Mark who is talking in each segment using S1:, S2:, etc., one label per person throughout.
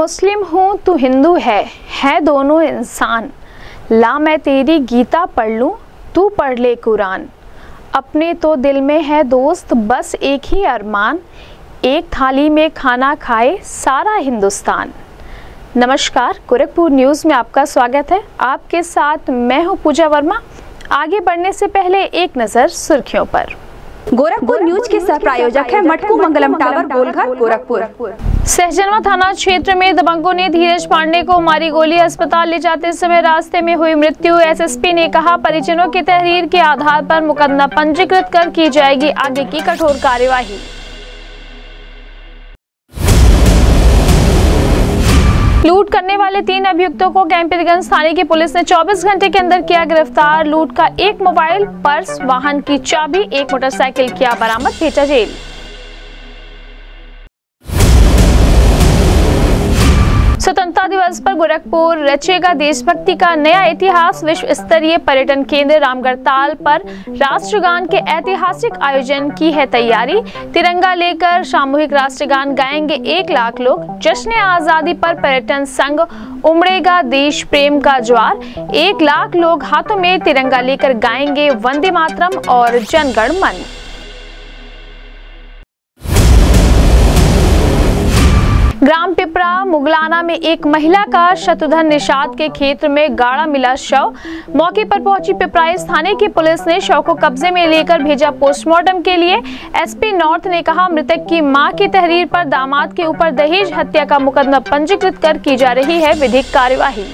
S1: मुस्लिम हूँ, तू हिंदू है। है दोनों इंसान। ला मैं तेरी गीता पढ़ लूँ, तू पढ़ ले कुरान। अपने तो दिल में है दोस्त, बस एक ही अरमान। एक थाली में खाना खाए सारा हिंदुस्तान। नमस्कार, गोरखपुर न्यूज़ में आपका स्वागत है। आपके साथ मैं हूँ पूजा वर्मा। आगे बढ़ने से पहले एक नज़र सुर्खियों पर।
S2: गोरखपुर न्यूज़ के सह प्रायोजक है मटकू मंगलम टावर गोलघर गोरखपुर।
S1: सहजनवा थाना क्षेत्र में दबंगों ने धीरज पांडे को मारी गोली। अस्पताल ले जाते समय रास्ते में हुई मृत्यु। एसएसपी ने कहा परिजनों की तहरीर के आधार पर मुकदमा पंजीकृत कर की जाएगी। आगे की कठोर कार्यवाही। लूट करने वाले तीन अभियुक्तों को कैंपीरगंज थाने की पुलिस ने 24 घंटे के अंदर किया गिरफ़्तार। लूट का एक मोबाइल, पर्स, वाहन की चाबी, एक मोटरसाइकिल किया बरामद, भेजा जेल। दिवस पर गोरखपुर रचेगा देशभक्ति का नया इतिहास। विश्व स्तरीय पर्यटन केंद्र रामगढ़ ताल पर राष्ट्रगान के ऐतिहासिक आयोजन की है तैयारी। तिरंगा लेकर सामूहिक राष्ट्रगान गाएँगे एक लाख लोग। जश्न आज़ादी पर पर्यटन संघ उमड़ेगा देश प्रेम का ज्वार। एक लाख लोग हाथों में तिरंगा लेकर गाएँगे वंदे मातरम और जनगण मन। ग्राम पिपरा मुगलाना में एक महिला का शत्रुधन निषाद के खेत में गाड़ा मिला शव। मौके पर पहुँची पिपराइस थाने की पुलिस ने शव को कब्जे में लेकर भेजा पोस्टमार्टम के लिए। एसपी नॉर्थ ने कहा, मृतक की माँ की तहरीर पर दामाद के ऊपर दहेज हत्या का मुकदमा पंजीकृत कर की जा रही है। विधिक कार्यवाही।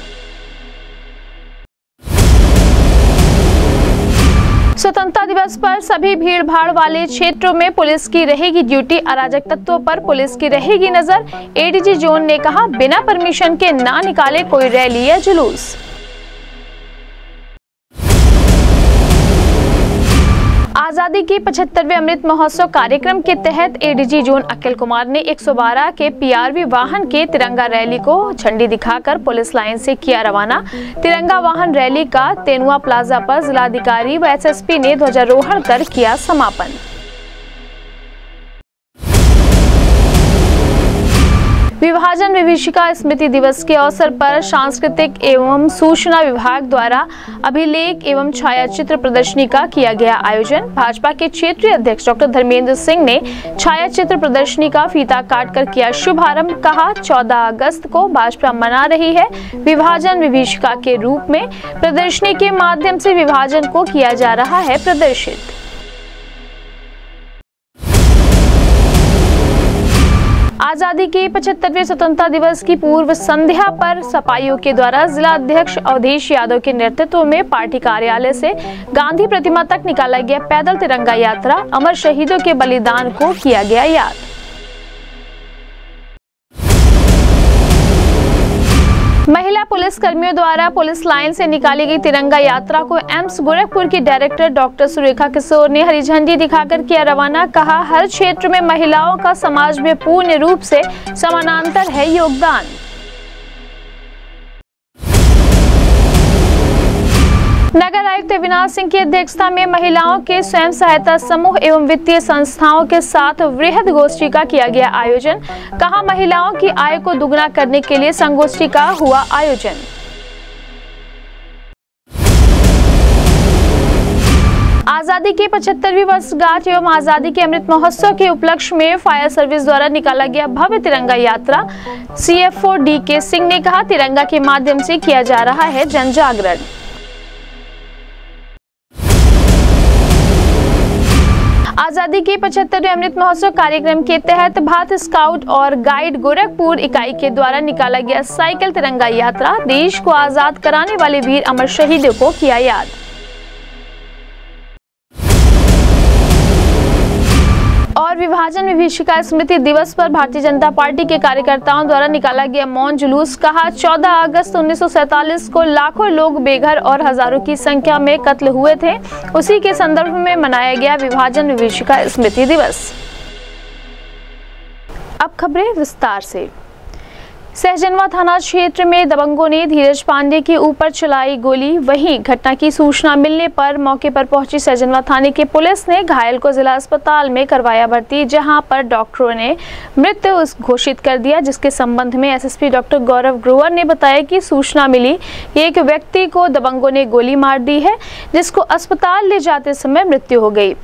S1: स्वतंत्रता दिवस पर सभी भीड़ भाड़ वाले क्षेत्रों में पुलिस की रहेगी ड्यूटी। अराजक तत्वों पर पुलिस की रहेगी नज़र। एडीजी जोन ने कहा, बिना परमिशन के ना निकाले कोई रैली या जुलूस। आज़ादी के 75वें अमृत महोत्सव कार्यक्रम के तहत एडीजी जोन अखिल कुमार ने 112 के पीआरवी वाहन के तिरंगा रैली को झंडी दिखाकर पुलिस लाइन से किया रवाना। तिरंगा वाहन रैली का तेनुआ प्लाजा पर जिलाधिकारी व एसएसपी ने ध्वजारोहण कर किया समापन। विभाजन विभिषिका स्मृति दिवस के अवसर पर सांस्कृतिक एवं सूचना विभाग द्वारा अभिलेख एवं छायाचित्र प्रदर्शनी का किया गया आयोजन। भाजपा के क्षेत्रीय अध्यक्ष डॉक्टर धर्मेंद्र सिंह ने छायाचित्र प्रदर्शनी का फीता काट कर किया शुभारंभ, कहा 14 अगस्त को भाजपा मना रही है। विभाजन विभिषिका के रूप में प्रदर्शनी के माध्यम से विभाजन को किया जा रहा है प्रदर्शित। आज़ादी के 75वें स्वतंत्रता दिवस की पूर्व संध्या पर सपाइयों के द्वारा जिला अध्यक्ष अवधेश यादव के नेतृत्व में पार्टी कार्यालय से गांधी प्रतिमा तक निकाला गया पैदल तिरंगा यात्रा, अमर शहीदों के बलिदान को किया गया याद। पुलिस कर्मियों द्वारा पुलिस लाइन से निकाली गई तिरंगा यात्रा को एम्स गोरखपुर की डायरेक्टर डॉक्टर सुरेखा किशोर ने हरी झंडी दिखाकर किया रवाना। कहा, हर क्षेत्र में महिलाओं का समाज में पूर्ण रूप से समानांतर है योगदान। नगर आयुक्त अविनाश सिंह की अध्यक्षता में महिलाओं के स्वयं सहायता समूह एवं वित्तीय संस्थाओं के साथ वृहद गोष्ठी का किया गया आयोजन। कहा, महिलाओं की आय को दुगना करने के लिए संगोष्ठी का हुआ आयोजन। आज़ादी की 75वीं वर्षगांठ एवं आज़ादी के अमृत महोत्सव के उपलक्ष्य में फायर सर्विस द्वारा निकाला गया भव्य तिरंगा यात्रा। सीएफओ डी के सिंह ने कहा, तिरंगा के माध्यम से किया जा रहा है जन जागरण आज़ादी के 75वें अमृत महोत्सव कार्यक्रम के तहत भारत स्काउट और गाइड गोरखपुर इकाई के द्वारा निकाला गया साइकिल तिरंगा यात्रा देश को आज़ाद कराने वाले वीर अमर शहीदों को किया याद। और विभाजन विभीषिका स्मृति दिवस पर भारतीय जनता पार्टी के कार्यकर्ताओं द्वारा निकाला गया मौन जुलूस, कहा 14 अगस्त 1947 को लाखों लोग बेघर और हज़ारों की संख्या में कत्ल हुए थे। उसी के संदर्भ में मनाया गया विभाजन विभीषिका स्मृति दिवस। अब खबरें विस्तार से। सहजनवा थाना क्षेत्र में दबंगों ने धीरज पांडे के ऊपर चलाई गोली। वहीं घटना की सूचना मिलने पर मौके पर पहुँची सहजनवा थाने की पुलिस ने घायल को जिला अस्पताल में करवाया भर्ती, जहाँ पर डॉक्टरों ने मृत घोषित कर दिया, जिसके संबंध में एसएसपी डॉक्टर गौरव ग्रोवर ने बताया कि सूचना मिली, कि एक व्यक्ति को दबंगों ने गोली मार दी है, जिसको अस्पताल ले जाते समय मृत्यु हो गई।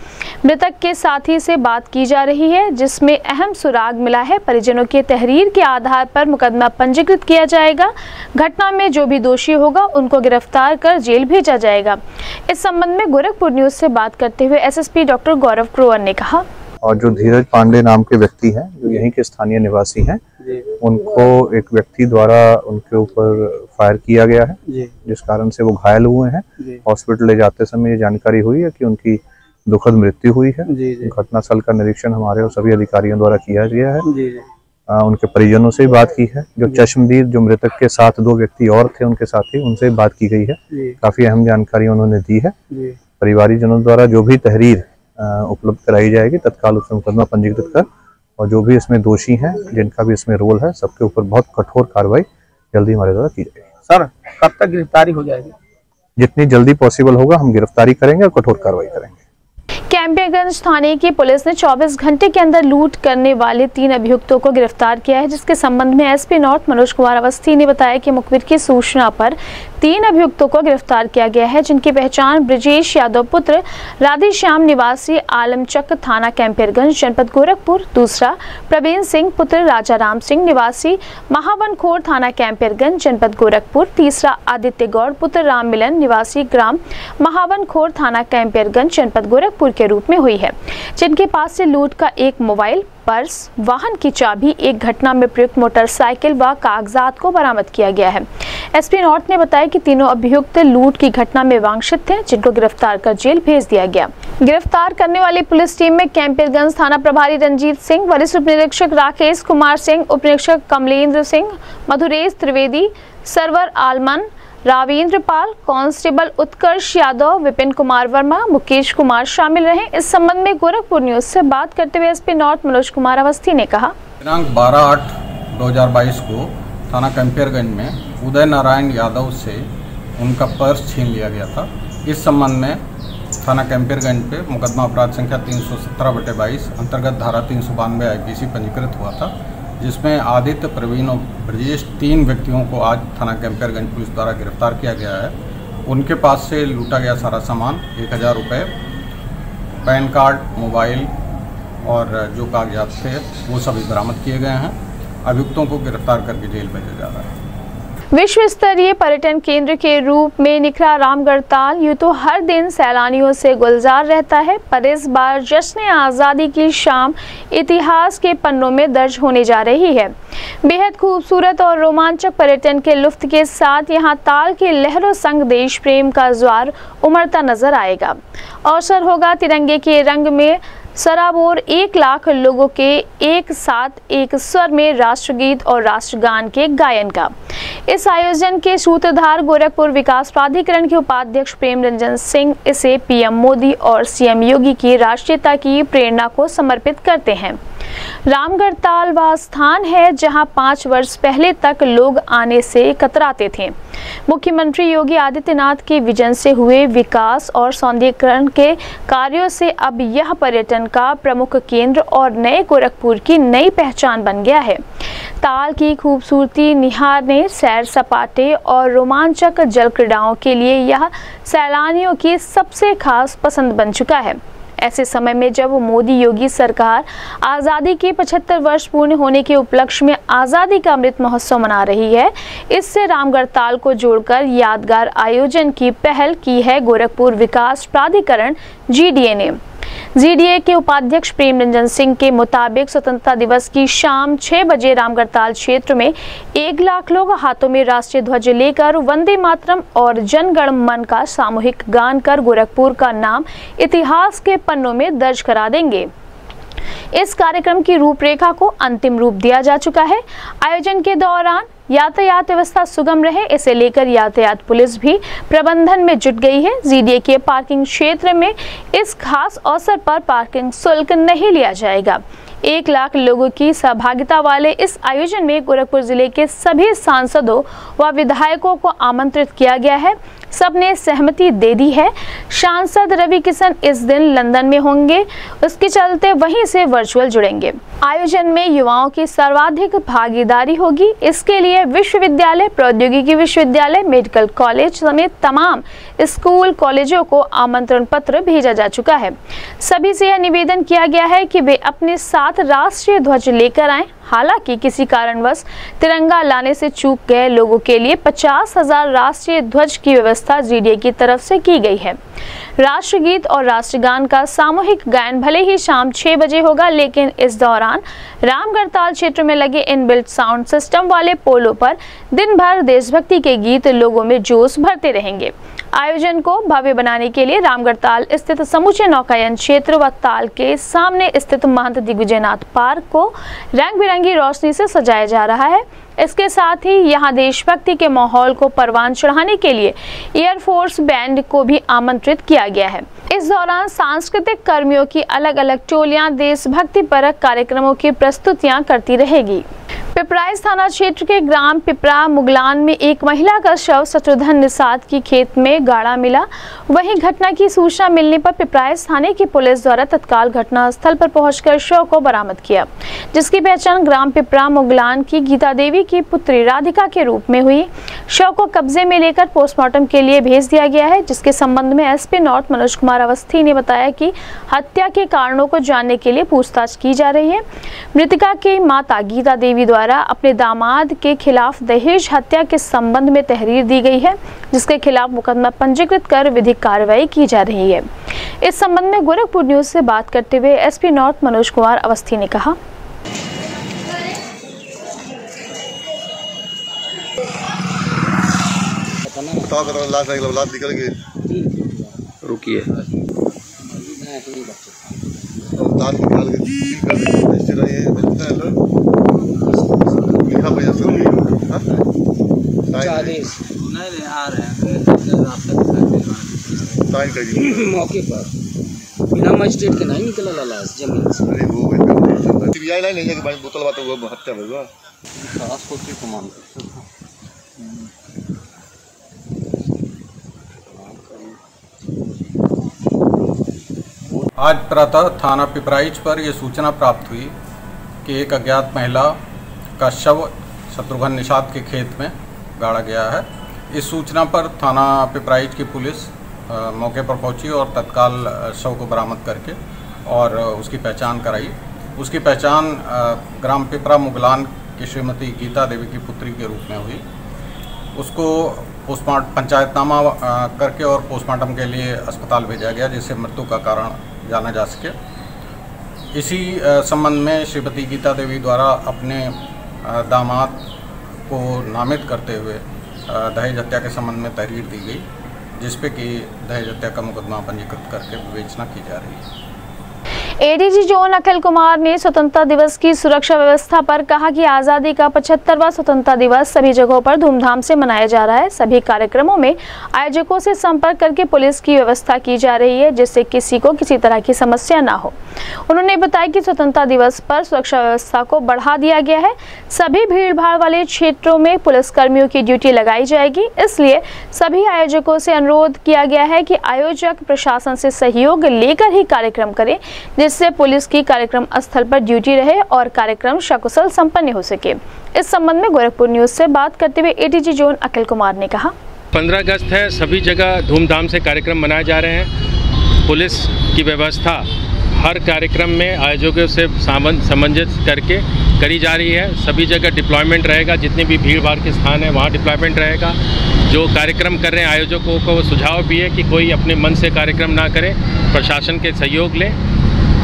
S1: मृतक के साथी से बात की जा रही है, जिसमें अहम सुराग मिला है। परिजनों की तहरीर के आधार पर मुकदमा पंजीकृत किया जाएगा। घटना में जो भी दोषी होगा उनको गिरफ़्तार कर जेल भेजा जाएगा। इस संबंध में गोरखपुर न्यूज़ से बात करते हुए एसएसपी डॉक्टर गौरव क्रोवर ने कहा।
S3: और जो धीरज पांडे नाम के व्यक्ति हैं जो यहीं के स्थानीय निवासी हैं उनको एक व्यक्ति द्वारा उनके ऊपर फायर किया गया है जिस कारण से वो घायल हुए हैं। हॉस्पिटल ले जाते समय ये जानकारी हुई है कि उनकी दुखद मृत्यु हुई है। घटनास्थल का निरीक्षण हमारे और सभी अधिकारियों द्वारा किया गया है। आ, उनके परिजनों से बात की है। जो चश्मदीद जो मृतक के साथ दो व्यक्ति और थे उनके साथ ही उनसे बात की गई है। काफ़ी अहम जानकारी उन्होंने दी है। परिवारीजनों द्वारा जो भी तहरीर उपलब्ध कराई जाएगी तत्काल उसमें मुकदमा पंजीकृत कर और जो भी इसमें दोषी हैं जिनका भी इसमें रोल है सबके ऊपर बहुत कठोर कार्रवाई जल्दी हमारे द्वारा की जाएगी।
S4: सर कब तक गिरफ्तारी हो जाएगी?
S3: जितनी जल्दी पॉसिबल होगा हम गिरफ्तारी करेंगे और कठोर कार्रवाई करेंगे।
S1: कैंपियरगंज थाने की पुलिस ने 24 घंटे के अंदर लूट करने वाले तीन अभियुक्तों को गिरफ़्तार किया है, जिसके संबंध में एसपी नॉर्थ मनोज कुमार अवस्थी ने बताया कि मुखबिर की सूचना पर तीन अभियुक्तों को गिरफ़्तार किया गया है, जिनकी पहचान ब्रजेश यादव पुत्र राधेश्याम निवासी आलमचक थाना कैंपियरगंज जनपद गोरखपुर, दूसरा प्रवीण सिंह पुत्र राजा राम सिंह निवासी महावन खोर थाना कैंपियरगंज जनपद गोरखपुर, तीसरा आदित्य गौड़ पुत्र राम मिलन निवासी ग्राम महावन खोर थाना कैंपियरगंज जनपद गोरखपुर के रूप में हुई है, जिनके पास से लूट का एक मोबाइल पर्स वाहन की चाबी, एक घटना में प्रयुक्त मोटरसाइकिल व कागजात को बरामद किया गया है। एसपी नॉर्थ ने बताया कि तीनों अभियुक्त लूट की घटना में वांछित थे, जिनको गिरफ़्तार कर जेल भेज दिया गया। गिरफ़्तार करने वाली पुलिस टीम में कैंपियरगंज थाना प्रभारी रंजीत सिंह, वरिष्ठ उप निरीक्षक राकेश कुमार सिंह उप निरीक्षक कमलेंद्र सिंह, मधुरेश त्रिवेदी, सरवर आलमन रावेंद्र पाल कांस्टेबल उत्कर्ष यादव, विपिन कुमार वर्मा, मुकेश कुमार शामिल रहे। इस संबंध में गोरखपुर न्यूज़ से बात करते हुए एसपी नॉर्थ मनोज कुमार अवस्थी ने कहा।
S4: दिनांक 12 आठ 2022 को थाना कंपेयरगंज में उदय नारायण यादव से उनका पर्स छीन लिया गया था। इस संबंध में थाना कैंपियरगंज पे मुकदमा अपराध संख्या तीन सौ सत्रह बटे बाईस, अंतर्गत धारा तीन सौ बानवे आई पंजीकृत हुआ था। जिसमें आदित्य प्रवीण और ब्रजेश तीन व्यक्तियों को आज थाना कैंपियरगंज पुलिस द्वारा गिरफ़्तार किया गया है। उनके पास से लूटा गया सारा सामान, एक हज़ार रुपये पैन कार्ड, मोबाइल और जो कागजात थे, वो सभी बरामद किए गए हैं। अभियुक्तों को गिरफ़्तार करके जेल भेजा जा रहा है।
S1: विश्व स्तरीय पर्यटन केंद्र के रूप में निखरा रामगढ़ ताल, यूँ तो हर दिन सैलानियों से गुलजार रहता है, पर इस बार जश्न आज़ादी की शाम इतिहास के पन्नों में दर्ज होने जा रही है। बेहद खूबसूरत और रोमांचक पर्यटन के लुफ्त के साथ यहाँ ताल के लहरों संग देश प्रेम का ज्वार उमड़ता नज़र आएगा। अवसर होगा तिरंगे के रंग में सराबोर एक लाख लोगों के एक साथ एक स्वर में राष्ट्रगीत और राष्ट्रगान के गायन का। इस आयोजन के सूत्रधार गोरखपुर विकास प्राधिकरण के उपाध्यक्ष प्रेम रंजन सिंह इसे पीएम मोदी और सीएम योगी की राष्ट्रीयता की प्रेरणा को समर्पित करते हैं। रामगढ़ ताल वह स्थान है जहाँ पाँच वर्ष पहले तक लोग आने से कतराते थे। मुख्यमंत्री योगी आदित्यनाथ के विजन से हुए विकास और सौंदर्यकरण के कार्यों से अब यह पर्यटन का प्रमुख केंद्र और नए गोरखपुर की नई पहचान बन गया है। ताल की खूबसूरती निहारने, सैर सपाटे और रोमांचक जल क्रीड़ाओं के लिए यह सैलानियों की सबसे खास पसंद बन चुका है। ऐसे समय में जब मोदी योगी सरकार आज़ादी के 75 वर्ष पूर्ण होने के उपलक्ष्य में आज़ादी का अमृत महोत्सव मना रही है, इससे रामगढ़ ताल को जोड़कर यादगार आयोजन की पहल की है गोरखपुर विकास प्राधिकरण जी ने। जीडीए के उपाध्यक्ष प्रेम रंजन सिंह के मुताबिक स्वतंत्रता दिवस की शाम छह बजे रामगढ़ताल क्षेत्र में एक लाख लोग हाथों में राष्ट्रीय ध्वज लेकर वंदे मातरम और जनगण मन का सामूहिक गान कर गोरखपुर का नाम इतिहास के पन्नों में दर्ज करा देंगे। इस कार्यक्रम की रूपरेखा को अंतिम रूप दिया जा चुका है। आयोजन के दौरान यातायात व्यवस्था सुगम रहे, इसे लेकर यातायात पुलिस भी प्रबंधन में जुट गई है। जीडीए के पार्किंग क्षेत्र में इस खास अवसर पर पार्किंग शुल्क नहीं लिया जाएगा। एक लाख लोगों की सहभागिता वाले इस आयोजन में गोरखपुर ज़िले के सभी सांसदों व विधायकों को आमंत्रित किया गया है। सबने सहमति दे दी है। सांसद रवि किशन इस दिन लंदन में होंगे। उसके चलते वहीं से वर्चुअल जुड़ेंगे। आयोजन में युवाओं की सर्वाधिक भागीदारी होगी। इसके लिए विश्वविद्यालय, प्रौद्योगिकी विश्वविद्यालय, मेडिकल कॉलेज समेत तमाम स्कूल, कॉलेजों को आमंत्रण पत्र भेजा जा चुका है। सभी से यह निवेदन किया गया है कि वे अपने साथ राष्ट्रीय ध्वज लेकर आए। हालाँकि किसी कारणवश तिरंगा लाने से चूक गए लोगों के लिए पचास हज़ार राष्ट्रीय ध्वज की व्यवस्था जीडीए की तरफ़ से की गई है। राष्ट्रगीत और राष्ट्रगान का सामूहिक गायन भले ही शाम छह बजे होगा, लेकिन इस दौरान रामगढ़ताल क्षेत्र में लगे इनबिल्ट साउंड सिस्टम वाले पोलों पर दिन भर देशभक्ति के गीत लोगों में जोश भरते रहेंगे। आयोजन को भव्य बनाने के लिए रामगढ़ताल स्थित समूचे नौकायन क्षेत्र व ताल के सामने स्थित महंत दिग्विजयनाथ पार्क को रंग बिरंगी रोशनी से सजाया जा रहा है। इसके साथ ही यहाँ देशभक्ति के माहौल को परवान चढ़ाने के लिए एयरफोर्स बैंड को भी आमंत्रित किया गया है। इस दौरान सांस्कृतिक कर्मियों की अलग अलग टोलियाँ देशभक्ति परक कार्यक्रमों की प्रस्तुतियाँ करती रहेगी। पिपराइज थाना क्षेत्र के ग्राम पिपरा मुगलान में एक महिला का शव शत्रुघ्न निषाद की खेत में गाड़ा मिला। वहीं घटना की सूचना मिलने पर पिपराइज थाने की पुलिस द्वारा तत्काल घटना स्थल पर पहुंचकर शव को बरामद किया। जिसकी पहचान ग्राम पिपरा मुगलान की गीता देवी की पुत्री राधिका के रूप में हुई। शव को कब्जे में लेकर पोस्टमार्टम के लिए भेज दिया गया है, जिसके संबंध में एसपी नॉर्थ मनोज कुमार अवस्थी ने बताया कि हत्या के कारणों को जानने के लिए पूछताछ की जा रही है। मृतका की माता गीता देवी द्वारा अपने दामाद के खिलाफ दहेज हत्या के संबंध में तहरीर दी गई है जिसके खिलाफ मुकदमा पंजीकृत कर विधिक कार्रवाई की जा रही है। इस संबंध में गोरखपुर न्यूज़ से बात करते हुए एसपी नॉर्थ मनोज कुमार अवस्थी ने कहा।
S5: तो गई
S6: रुकिए
S5: दांत निकाल के मिलता है लो लिखा भैया सब हाँ साइन
S6: नहीं नहीं आ रहे हैं मौके पर। बिना मजिस्ट्रेट के नहीं निकला ज़मीन से।
S5: अरे वो सीबीआई लाइन ले जाके बोतल बात वो हत्या भगवा
S4: राष्ट्रपति को मान सकते आज प्रातः थाना पिपराइच पर यह सूचना प्राप्त हुई कि एक अज्ञात महिला का शव शत्रुघ्न निषाद के खेत में गाड़ा गया है। इस सूचना पर थाना पिपराइच की पुलिस मौके पर पहुँची और तत्काल शव को बरामद करके और उसकी पहचान कराई। उसकी पहचान ग्राम पिपरा मुगलान की श्रीमती गीता देवी की पुत्री के रूप में हुई। उसको पोस्टमार्टम पंचायतनामा करके और पोस्टमार्टम के लिए अस्पताल भेजा गया, जिससे मृत्यु का कारण जाना जा सके। इसी संबंध में श्रीमती गीता देवी द्वारा अपने दामाद को नामित करते हुए दहेज हत्या के संबंध में तहरीर दी गई जिसपे कि दहेज हत्या का मुकदमा पंजीकृत करके विवेचना की जा रही है।
S1: एडीजी जोन अखिल कुमार ने स्वतंत्रता दिवस की सुरक्षा व्यवस्था पर कहा कि आज़ादी का पचहत्तरवा स्वतंत्रता दिवस सभी जगहों पर धूमधाम से मनाया जा रहा है। सभी कार्यक्रमों में आयोजकों से संपर्क करके पुलिस की व्यवस्था की जा रही है, जिससे किसी को किसी तरह की समस्या ना हो। उन्होंने बताया कि स्वतंत्रता दिवस पर सुरक्षा व्यवस्था को बढ़ा दिया गया है। सभी भीड़ भाड़ वाले क्षेत्रों में पुलिस कर्मियों की ड्यूटी लगाई जाएगी। इसलिए सभी आयोजकों से अनुरोध किया गया है कि आयोजक प्रशासन से सहयोग लेकर ही कार्यक्रम करें जिससे पुलिस की कार्यक्रम स्थल पर ड्यूटी रहे और कार्यक्रम सकुशल संपन्न हो सके। इस संबंध में गोरखपुर न्यूज़ से बात करते हुए एडीजी जोन अखिल कुमार ने कहा।
S7: पंद्रह अगस्त है, सभी जगह धूमधाम से कार्यक्रम मनाए जा रहे हैं। पुलिस की व्यवस्था हर कार्यक्रम में आयोजकों से सामन करके करी जा रही है। सभी जगह डिप्लॉयमेंट रहेगा, जितने भी भीड़ भाड़ के स्थान है, वहाँ डिप्लॉयमेंट रहेगा। जो कार्यक्रम कर रहे हैं, आयोजकों को सुझाव भी है कि कोई अपने मन से कार्यक्रम ना करे, प्रशासन के सहयोग लें।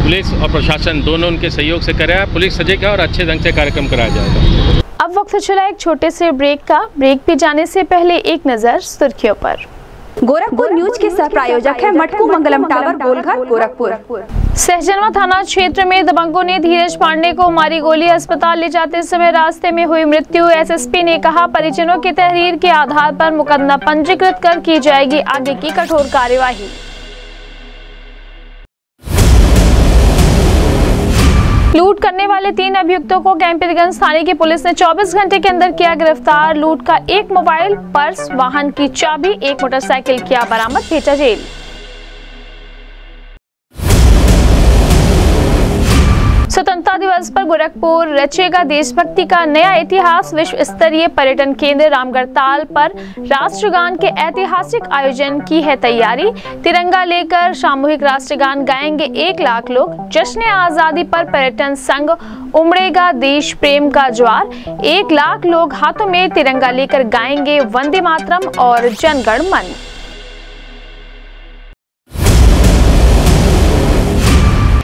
S7: पुलिस और प्रशासन दोनों उनके सहयोग से करे पुलिस सजग है और अच्छे ढंग से कार्यक्रम कराया जाएगा।
S1: अब वक्त चला एक छोटे से ब्रेक का। ब्रेक पे जाने से पहले एक नज़र सुर्खियों पर।
S2: गोरखपुर न्यूज़ के सह प्रायोजक है मटकू मंगलम टावर गोलघर गोरखपुर।
S1: सहजनवा थाना क्षेत्र में दबंगों ने धीरज पांडे को मारी गोली। अस्पताल ले जाते समय रास्ते में हुई मृत्यु। एसएसपी ने कहा परिजनों की तहरीर के आधार पर मुकदमा पंजीकृत कर की जाएगी। आगे की कठोर कार्यवाही। लूट करने वाले तीन अभियुक्तों को कैंपिरगंज थाने की पुलिस ने 24 घंटे के अंदर किया गिरफ़्तार। लूट का एक मोबाइल, पर्स, वाहन की चाबी, एक मोटरसाइकिल किया बरामद, भेजा जेल। दिवस पर गोरखपुर, रचेगा देशभक्ति का नया इतिहास विश्व स्तरीय पर्यटन केंद्र रामगढ़ ताल पर राष्ट्रगान के ऐतिहासिक आयोजन की है तैयारी। तिरंगा लेकर सामूहिक राष्ट्रगान गाएँगे एक लाख लोग। जश्न आज़ादी पर पर्यटन संघ उमड़ेगा देश प्रेम का ज्वार। एक लाख लोग हाथों में तिरंगा लेकर गाएँगे वंदे मातरम और जनगण मन।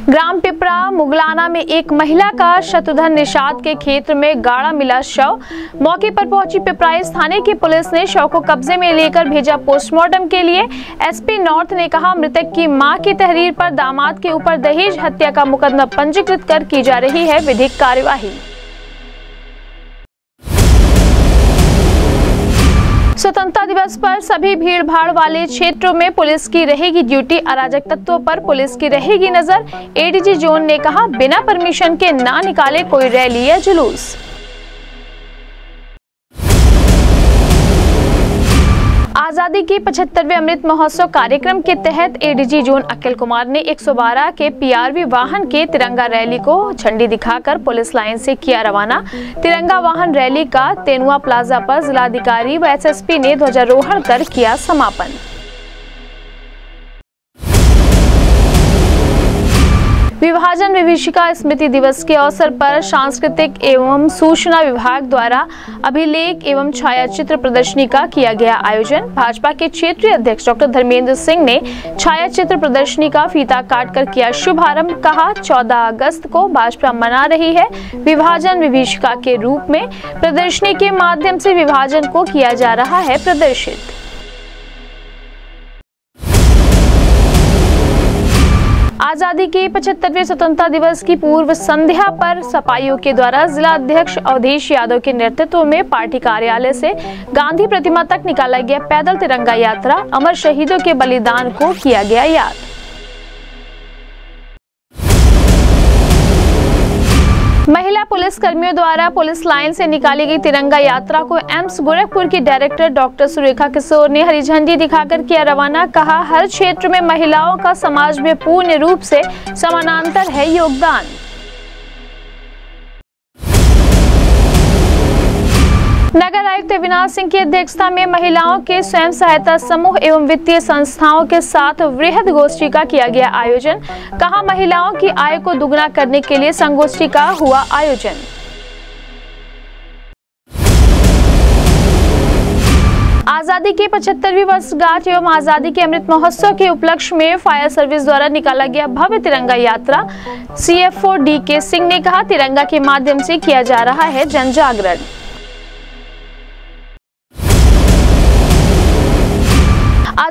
S1: ग्राम पिपरा मुगलाना में एक महिला का शत्रुधन निषाद के क्षेत्र में गाड़ा मिला शव। मौके पर पहुँची पिपराइस थाने की पुलिस ने शव को कब्जे में लेकर भेजा पोस्टमार्टम के लिए। एसपी नॉर्थ ने कहा, मृतक की माँ की तहरीर पर दामाद के ऊपर दहेज हत्या का मुकदमा पंजीकृत कर की जा रही है। विधिक कार्यवाही। स्वतंत्रता दिवस पर सभी भीड़ भाड़ वाले क्षेत्रों में पुलिस की रहेगी ड्यूटी। अराजक तत्वों पर पुलिस की रहेगी नज़र। एडीजी जोन ने कहा, बिना परमिशन के ना निकाले कोई रैली या जुलूस। आज़ादी के 75वें अमृत महोत्सव कार्यक्रम के तहत एडीजी जोन अखिल कुमार ने 112 के पीआरवी वाहन के तिरंगा रैली को झंडी दिखाकर पुलिस लाइन से किया रवाना। तिरंगा वाहन रैली का तेनुआ प्लाजा पर जिलाधिकारी व एसएसपी ने ध्वजारोहण कर किया समापन। विभाजन विभिषिका स्मृति दिवस के अवसर पर सांस्कृतिक एवं सूचना विभाग द्वारा अभिलेख एवं छायाचित्र प्रदर्शनी का किया गया आयोजन। भाजपा के क्षेत्रीय अध्यक्ष डॉक्टर धर्मेंद्र सिंह ने छायाचित्र प्रदर्शनी का फीता काटकर किया शुभारंभ। कहा 14 अगस्त को भाजपा मना रही है। विभाजन विभिषिका के रूप में प्रदर्शनी के माध्यम से विभाजन को किया जा रहा है प्रदर्शित। आज़ादी के 75वें स्वतंत्रता दिवस की पूर्व संध्या पर सपाइयों के द्वारा जिला अध्यक्ष अवधेश यादव के नेतृत्व में पार्टी कार्यालय से गांधी प्रतिमा तक निकाला गया पैदल तिरंगा यात्रा, अमर शहीदों के बलिदान को किया गया याद। पुलिस कर्मियों द्वारा पुलिस लाइन से निकाली गई तिरंगा यात्रा को एम्स गोरखपुर की डायरेक्टर डॉक्टर सुरेखा किशोर ने हरी झंडी दिखाकर किया रवाना। कहा, हर क्षेत्र में महिलाओं का समाज में पूर्ण रूप से समानांतर है योगदान। नगर आयुक्त अविनाश सिंह की अध्यक्षता में महिलाओं के स्वयं सहायता समूह एवं वित्तीय संस्थाओं के साथ वृहद गोष्ठी का किया गया आयोजन। कहा, महिलाओं की आय को दुगना करने के लिए संगोष्ठी का हुआ आयोजन। आज़ादी की 75वीं वर्षगांठ एवं आज़ादी के अमृत महोत्सव के उपलक्ष्य में फायर सर्विस द्वारा निकाला गया भव्य तिरंगा यात्रा। सीएफओ डी के सिंह ने कहा, तिरंगा के माध्यम से किया जा रहा है जन जागरण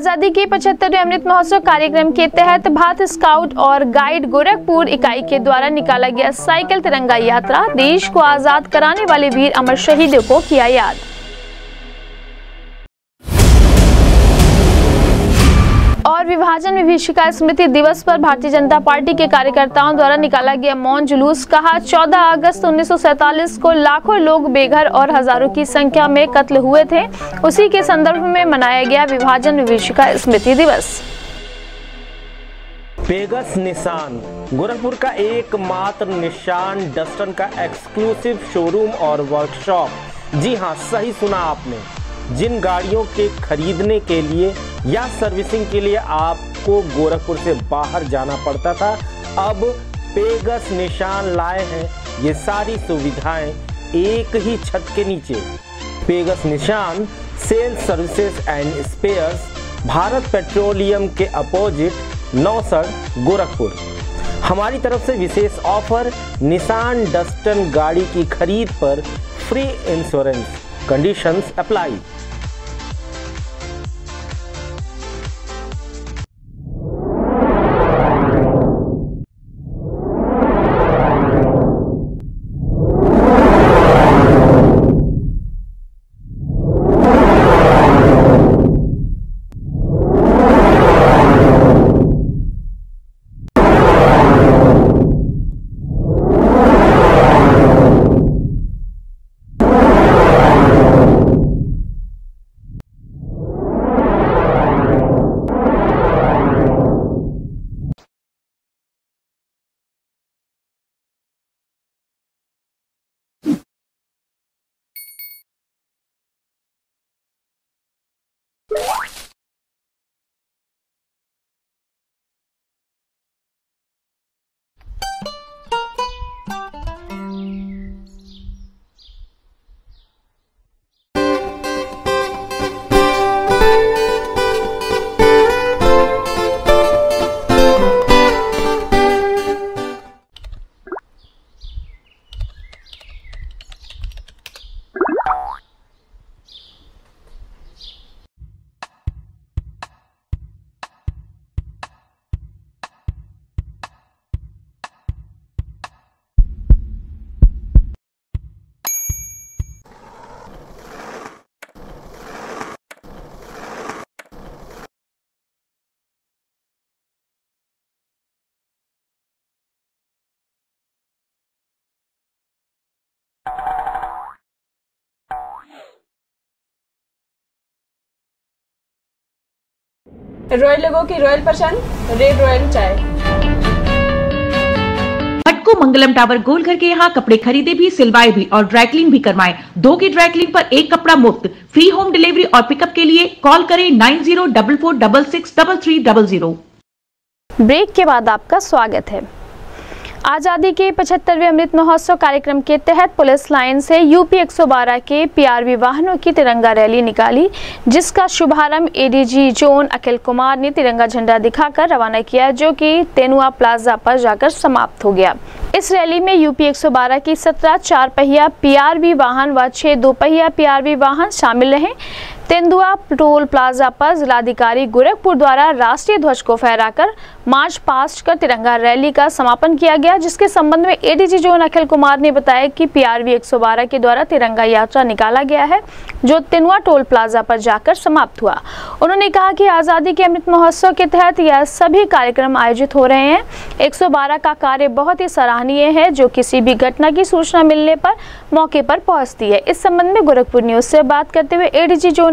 S1: आज़ादी के 75वें अमृत महोत्सव कार्यक्रम के तहत भारत स्काउट और गाइड गोरखपुर इकाई के द्वारा निकाला गया साइकिल तिरंगा यात्रा देश को आज़ाद कराने वाले वीर अमर शहीदों को किया याद। और विभाजन विभीषिका स्मृति दिवस पर भारतीय जनता पार्टी के कार्यकर्ताओं द्वारा निकाला गया मौन जुलूस कहा 14 अगस्त 1947 को लाखों लोग बेघर और हज़ारों की संख्या में कत्ल हुए थे। उसी के संदर्भ में मनाया गया विभाजन विभिषिका स्मृति दिवस।
S8: पेगस निशान, गोरखपुर का एकमात्र निशान, डस्टन का एक्सक्लूसिव शोरूम और वर्कशॉप। जी हाँ सही सुना आपने। जिन गाड़ियों के खरीदने के लिए या सर्विसिंग के लिए आपको गोरखपुर से बाहर जाना पड़ता था, अब पेगस निशान लाए हैं। ये सारी सुविधाएँ एक ही छत के नीचे। पेगस Nissan sales services and spares, Bharat petroleum के अपोजिट, नौसर, गोरखपुर। हमारी तरफ़ से विशेष ऑफ़र, निशान डस्टन गाड़ी की खरीद पर free insurance conditions apply
S9: royal लोगों की रॉयल पसंद रेड रॉयल चाय।
S10: भटको मंगलम टावर गोलघर के यहाँ कपड़े खरीदे भी सिलवाए भी और ड्राइकलिंग भी करवाएँ। दो की ड्राइकलिंग पर एक कपड़ा मुफ़्त। फ्री होम डिलीवरी और पिकअप के लिए कॉल करें nine zero double four double six double three double zero.
S1: Break के बाद आपका स्वागत है। आज़ादी के 75वें अमृत महोत्सव कार्यक्रम के तहत पुलिस लाइन से यूपी 112 के पीआरवी वाहनों की तिरंगा रैली निकाली, जिसका शुभारंभ एडीजी जोन अखिल कुमार ने तिरंगा झंडा दिखाकर रवाना किया, जो कि तेनुआ प्लाजा पर जाकर समाप्त हो गया। इस रैली में यूपी 112 की 17 चार पहिया पीआरवी वाहन व छह दो पहिया पीआरवी वाहन शामिल रहे। तेंदुआ टोल प्लाजा पर जिलाधिकारी गोरखपुर द्वारा राष्ट्रीय ध्वज को फहराकर मार्च पास्ट कर तिरंगा रैली का समापन किया गया, जिसके संबंध में एडीजी जोन अखिल कुमार ने बताया कि पीआरवी 112 के द्वारा तिरंगा यात्रा निकाला गया है, जो तेंदुआ टोल प्लाजा पर जाकर समाप्त हुआ। उन्होंने कहा कि आज़ादी के अमृत महोत्सव के तहत यह सभी कार्यक्रम आयोजित हो रहे हैं। 112 का कार्य बहुत ही सराहनीय है, जो किसी भी घटना की सूचना मिलने पर मौके पर पहुँचती है। इस संबंध में गोरखपुर न्यूज़ से बात करते हुए ADG zone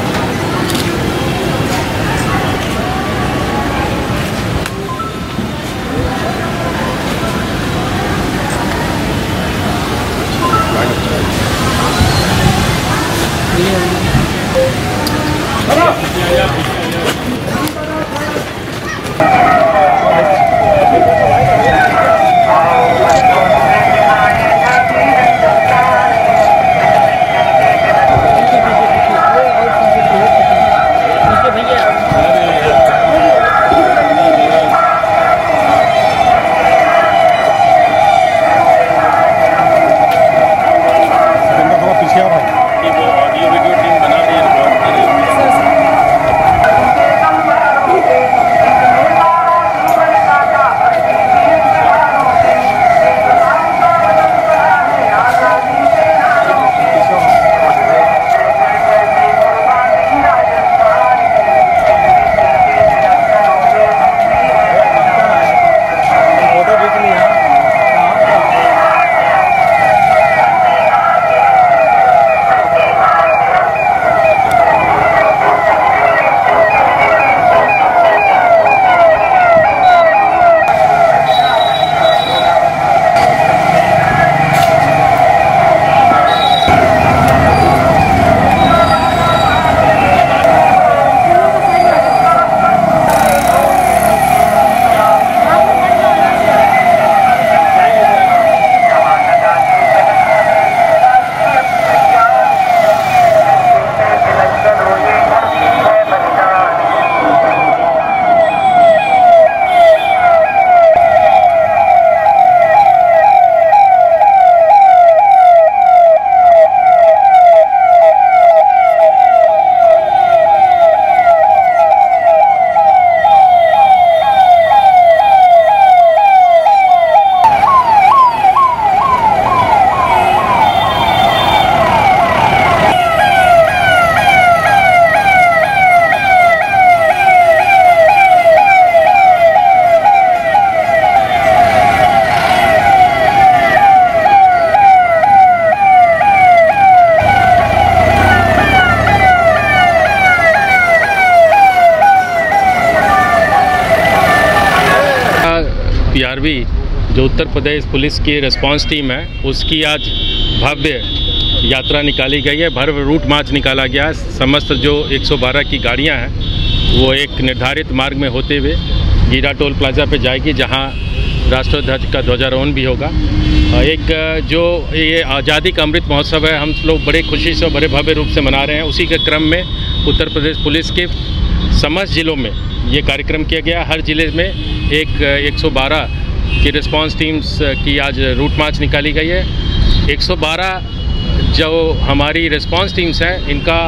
S7: PRV Uttar Pradesh police की रिस्पांस टीम है। उसकी आज भव्य यात्रा निकाली गई है। भव्य रूट मार्च निकाला गया है। समस्त जो 112 की गाड़ियाँ हैं, वो एक निर्धारित मार्ग में होते हुए गीरा टोल प्लाजा पे जाएगी, जहाँ राष्ट्रध्वज का ध्वजारोहण भी होगा। एक, जो ये आज़ादी का अमृत महोत्सव है, हम लोग बड़े खुशी से बड़े भव्य रूप से मना रहे हैं। उसी के क्रम में उत्तर प्रदेश पुलिस के समस्त जिलों में ये कार्यक्रम किया गया। हर ज़िले में एक 112 की रिस्पांस टीम्स की आज रूट मार्च निकाली गई है। 112 जो हमारी रिस्पांस टीम्स हैं, इनका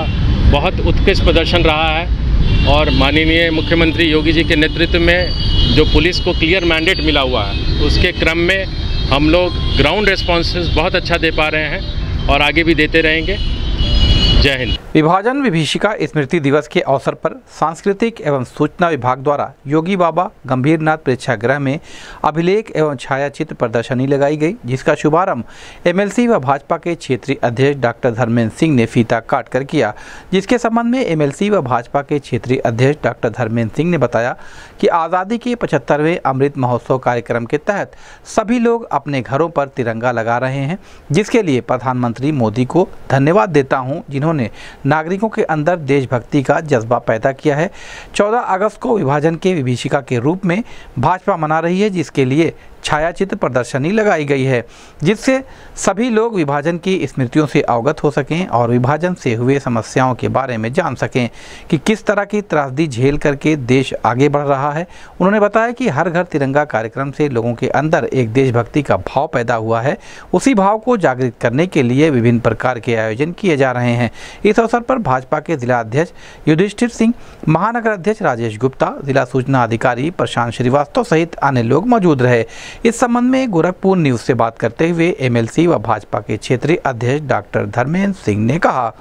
S7: बहुत उत्कृष्ट प्रदर्शन रहा है और माननीय मुख्यमंत्री योगी जी के नेतृत्व में जो पुलिस को क्लियर मैंडेट मिला हुआ है, उसके क्रम में हम लोग ग्राउंड रिस्पॉन्स बहुत अच्छा दे पा रहे हैं और आगे भी देते रहेंगे। जय हिंद।
S11: विभाजन विभीषिका स्मृति दिवस के अवसर पर सांस्कृतिक एवं सूचना विभाग द्वारा योगी बाबा गंभीर गंभीरनाथ प्रेक्षागृह में अभिलेख एवं छायाचित्र प्रदर्शनी लगाई गई, जिसका शुभारंभ एमएलसी व भाजपा के क्षेत्रीय अध्यक्ष डॉक्टर धर्मेंद्र सिंह ने फीता काट कर किया। जिसके संबंध में एमएलसी व भाजपा के क्षेत्रीय अध्यक्ष डॉक्टर धर्मेंद्र सिंह ने बताया कि आज़ादी के पचहत्तरवें अमृत महोत्सव कार्यक्रम के तहत सभी लोग अपने घरों पर तिरंगा लगा रहे हैं, जिसके लिए प्रधानमंत्री मोदी को धन्यवाद देता हूँ, जिन्होंने नागरिकों के अंदर देशभक्ति का जज्बा पैदा किया है। 14 अगस्त को विभाजन के विभीषिका के रूप में भाजपा मना रही है, जिसके लिए छायाचित्र प्रदर्शनी लगाई गई है, जिससे सभी लोग विभाजन की स्मृतियों से अवगत हो सकें और विभाजन से हुए समस्याओं के बारे में जान सकें कि किस तरह की त्रासदी झेल करके देश आगे बढ़ रहा है। उन्होंने बताया कि हर घर तिरंगा कार्यक्रम से लोगों के अंदर एक देशभक्ति का भाव पैदा हुआ है। उसी भाव को जागृत करने के लिए विभिन्न प्रकार के आयोजन किए जा रहे हैं। इस अवसर पर भाजपा के जिला अध्यक्ष युधिष्ठिर सिंह, महानगर अध्यक्ष राजेश गुप्ता, जिला सूचना अधिकारी प्रशांत श्रीवास्तव सहित अन्य लोग मौजूद रहे। इस संबंध में गोरखपुर न्यूज़ से बात करते हुए एमएलसी व भाजपा के क्षेत्रीय अध्यक्ष डॉक्टर धर्मेंद्र सिंह ने कहा।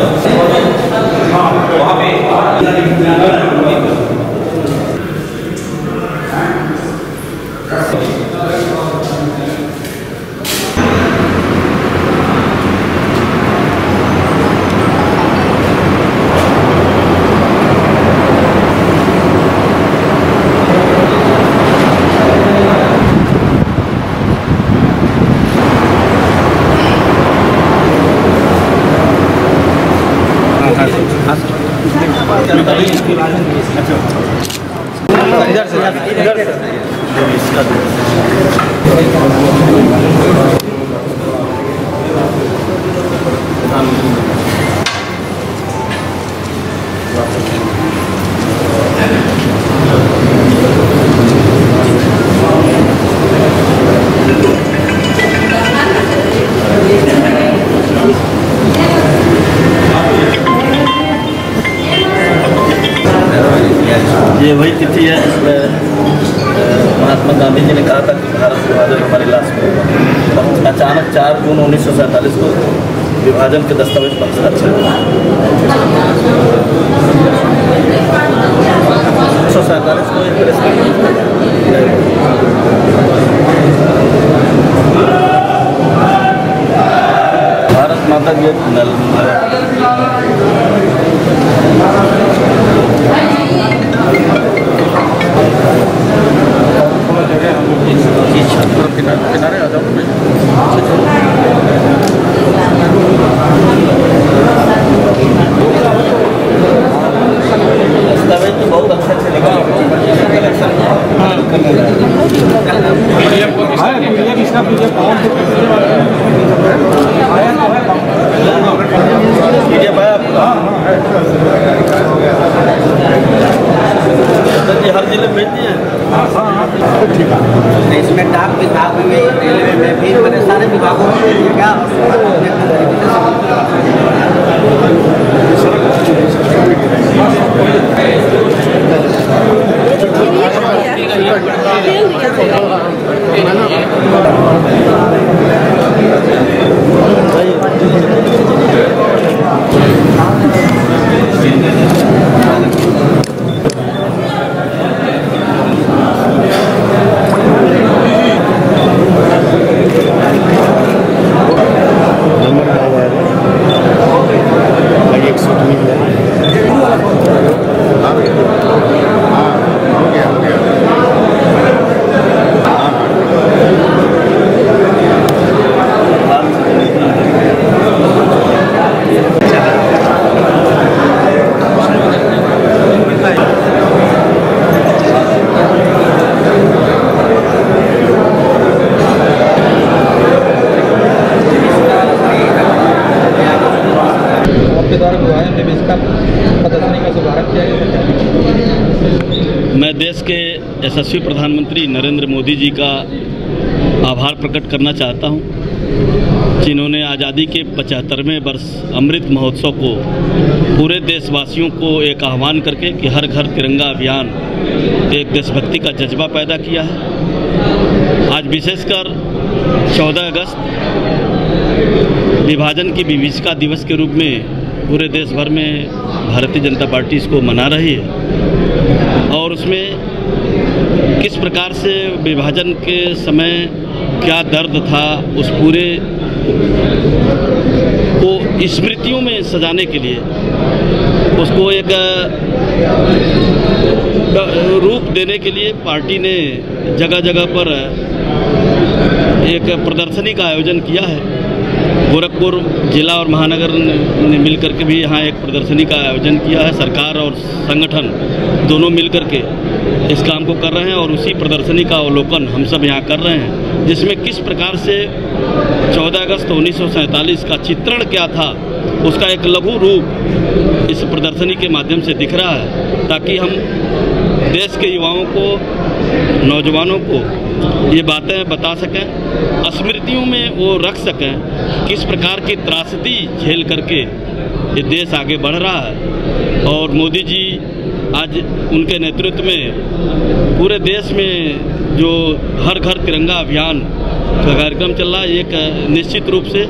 S12: ये ये हर ज़िले भेजती है
S13: इसमें डाक विभाग में रेलवे में भी बड़े सारे विभागों में भेजिएगा
S14: जी का आभार प्रकट करना चाहता हूँ जिन्होंने आज़ादी के पचहत्तरवें वर्ष अमृत महोत्सव को पूरे देशवासियों को एक आह्वान करके कि हर घर तिरंगा अभियान एक देशभक्ति का जज्बा पैदा किया है। आज विशेषकर 14 अगस्त विभाजन की विभिषिका दिवस के रूप में पूरे देश भर में भारतीय जनता पार्टी इसको मना रही है और उसमें किस प्रकार से विभाजन के समय क्या दर्द था उस पूरे को स्मृतियों में सजाने के लिए? उसको एक रूप देने के लिए पार्टी ने जगह जगह पर एक प्रदर्शनी का आयोजन किया है। गोरखपुर जिला और महानगर ने मिल करके भी यहाँ एक प्रदर्शनी का आयोजन किया है। सरकार और संगठन दोनों मिल करके इस काम को कर रहे हैं और उसी प्रदर्शनी का अवलोकन हम सब यहाँ कर रहे हैं, जिसमें किस प्रकार से 14 अगस्त उन्नीस सौ सैंतालीस का चित्रण क्या था, उसका एक लघु रूप इस प्रदर्शनी के माध्यम से दिख रहा है, ताकि हम देश के युवाओं को, नौजवानों को ये बातें बता सकें स्मृतियों में वो रख सकें, किस प्रकार की त्रासदी झेल करके ये देश आगे बढ़ रहा है। और मोदी जी आज उनके नेतृत्व में पूरे देश में जो हर घर तिरंगा अभियान का कार्यक्रम चल रहा है, एक निश्चित रूप से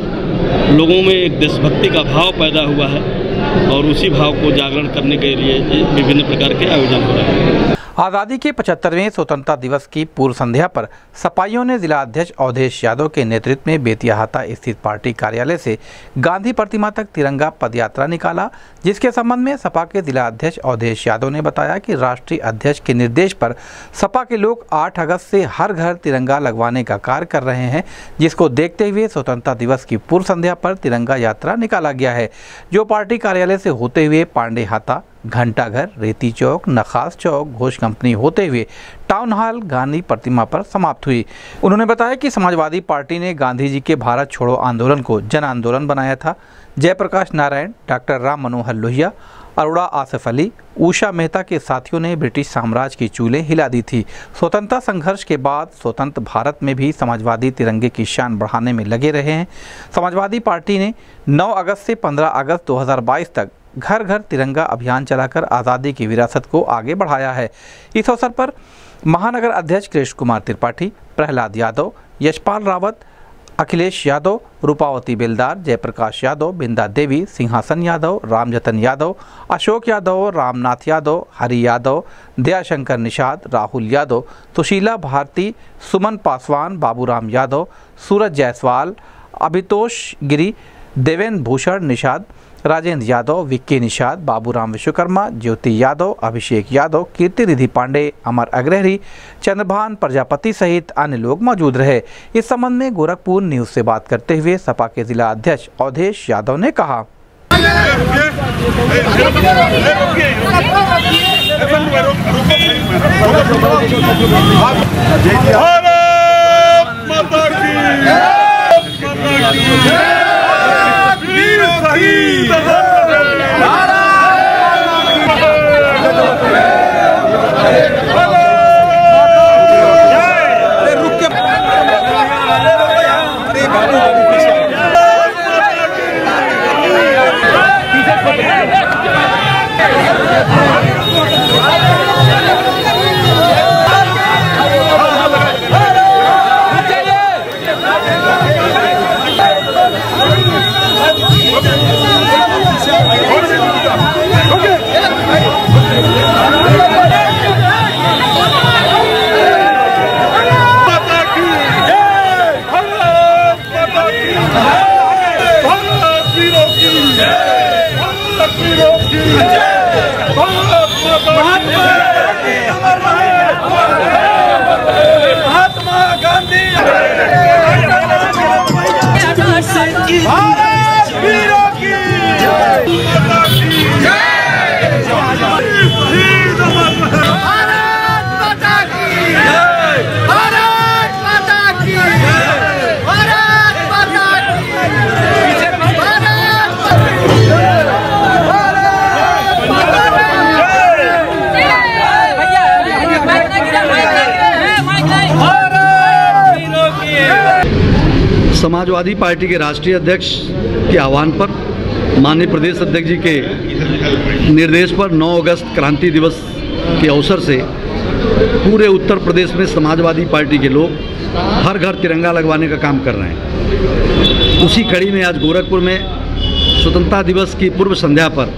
S14: लोगों में एक देशभक्ति का भाव पैदा हुआ है और उसी भाव को जागरण करने के लिए विभिन्न प्रकार के आयोजन हो रहे हैं।
S11: आज़ादी के पचहत्तरवें स्वतंत्रता दिवस की पूर्व संध्या पर सपाइयों ने जिला अध्यक्ष अवधेश यादव के नेतृत्व में बेतियाहाता स्थित पार्टी कार्यालय से गांधी प्रतिमा तक तिरंगा पदयात्रा निकाला। जिसके संबंध में सपा के जिला अध्यक्ष अवधेश यादव ने बताया कि राष्ट्रीय अध्यक्ष के निर्देश पर सपा के लोग 8 अगस्त से हर घर तिरंगा लगवाने का कार्य कर रहे हैं, जिसको देखते हुए स्वतंत्रता दिवस की पूर्व संध्या पर तिरंगा यात्रा निकाला गया है। जो पार्टी कार्यालय से होते हुए पांडे हाथा घंटाघर रेती चौक, नखास चौक, घोष कंपनी होते हुए टाउन हॉल, गांधी प्रतिमा पर समाप्त हुई। उन्होंने बताया कि समाजवादी पार्टी ने गांधी जी के भारत छोड़ो आंदोलन को जन आंदोलन बनाया था। जयप्रकाश नारायण, डॉक्टर राम मनोहर लोहिया, अरोड़ा आसिफ अली, उषा मेहता के साथियों ने ब्रिटिश साम्राज्य की चूल्हे हिला दी थी। स्वतंत्रता संघर्ष के बाद स्वतंत्र भारत में भी समाजवादी तिरंगे की शान बढ़ाने में लगे रहे हैं। समाजवादी पार्टी ने 9 अगस्त से 15 अगस्त 2022 तक घर घर तिरंगा अभियान चलाकर आज़ादी की विरासत को आगे बढ़ाया है। इस अवसर पर महानगर अध्यक्ष कृष्ण कुमार त्रिपाठी, प्रहलाद यादव, यशपाल रावत अखिलेश यादव, रूपावती बेलदार, जयप्रकाश यादव, बिंदा देवी, सिंहासन यादव, रामजतन यादव, अशोक यादव, रामनाथ यादव, हरि यादव, दयाशंकर निषाद, राहुल यादव, सुशीला भारती, सुमन पासवान, बाबूराम यादव, सूरज जायसवाल, अभितोष गिरी, देवेंद्र भूषण निषाद राजेंद्र यादव विक्की निषाद, बाबूराम विश्वकर्मा, ज्योति यादव, अभिषेक यादव कीर्ति रिधि पांडे, अमर अग्रहरी, चंद्रभान, प्रजापति सहित अन्य लोग मौजूद रहे। इस संबंध में गोरखपुर न्यूज़ से बात करते हुए सपा के जिला अध्यक्ष अवधेश यादव ने कहा
S15: वीर भारत माता की
S16: समाजवादी पार्टी के राष्ट्रीय अध्यक्ष के आह्वान पर माननीय प्रदेश अध्यक्ष जी के निर्देश पर 9 अगस्त क्रांति दिवस के अवसर से पूरे उत्तर प्रदेश में समाजवादी पार्टी के लोग हर घर तिरंगा लगवाने का काम कर रहे हैं। उसी कड़ी में आज गोरखपुर में स्वतंत्रता दिवस की पूर्व संध्या पर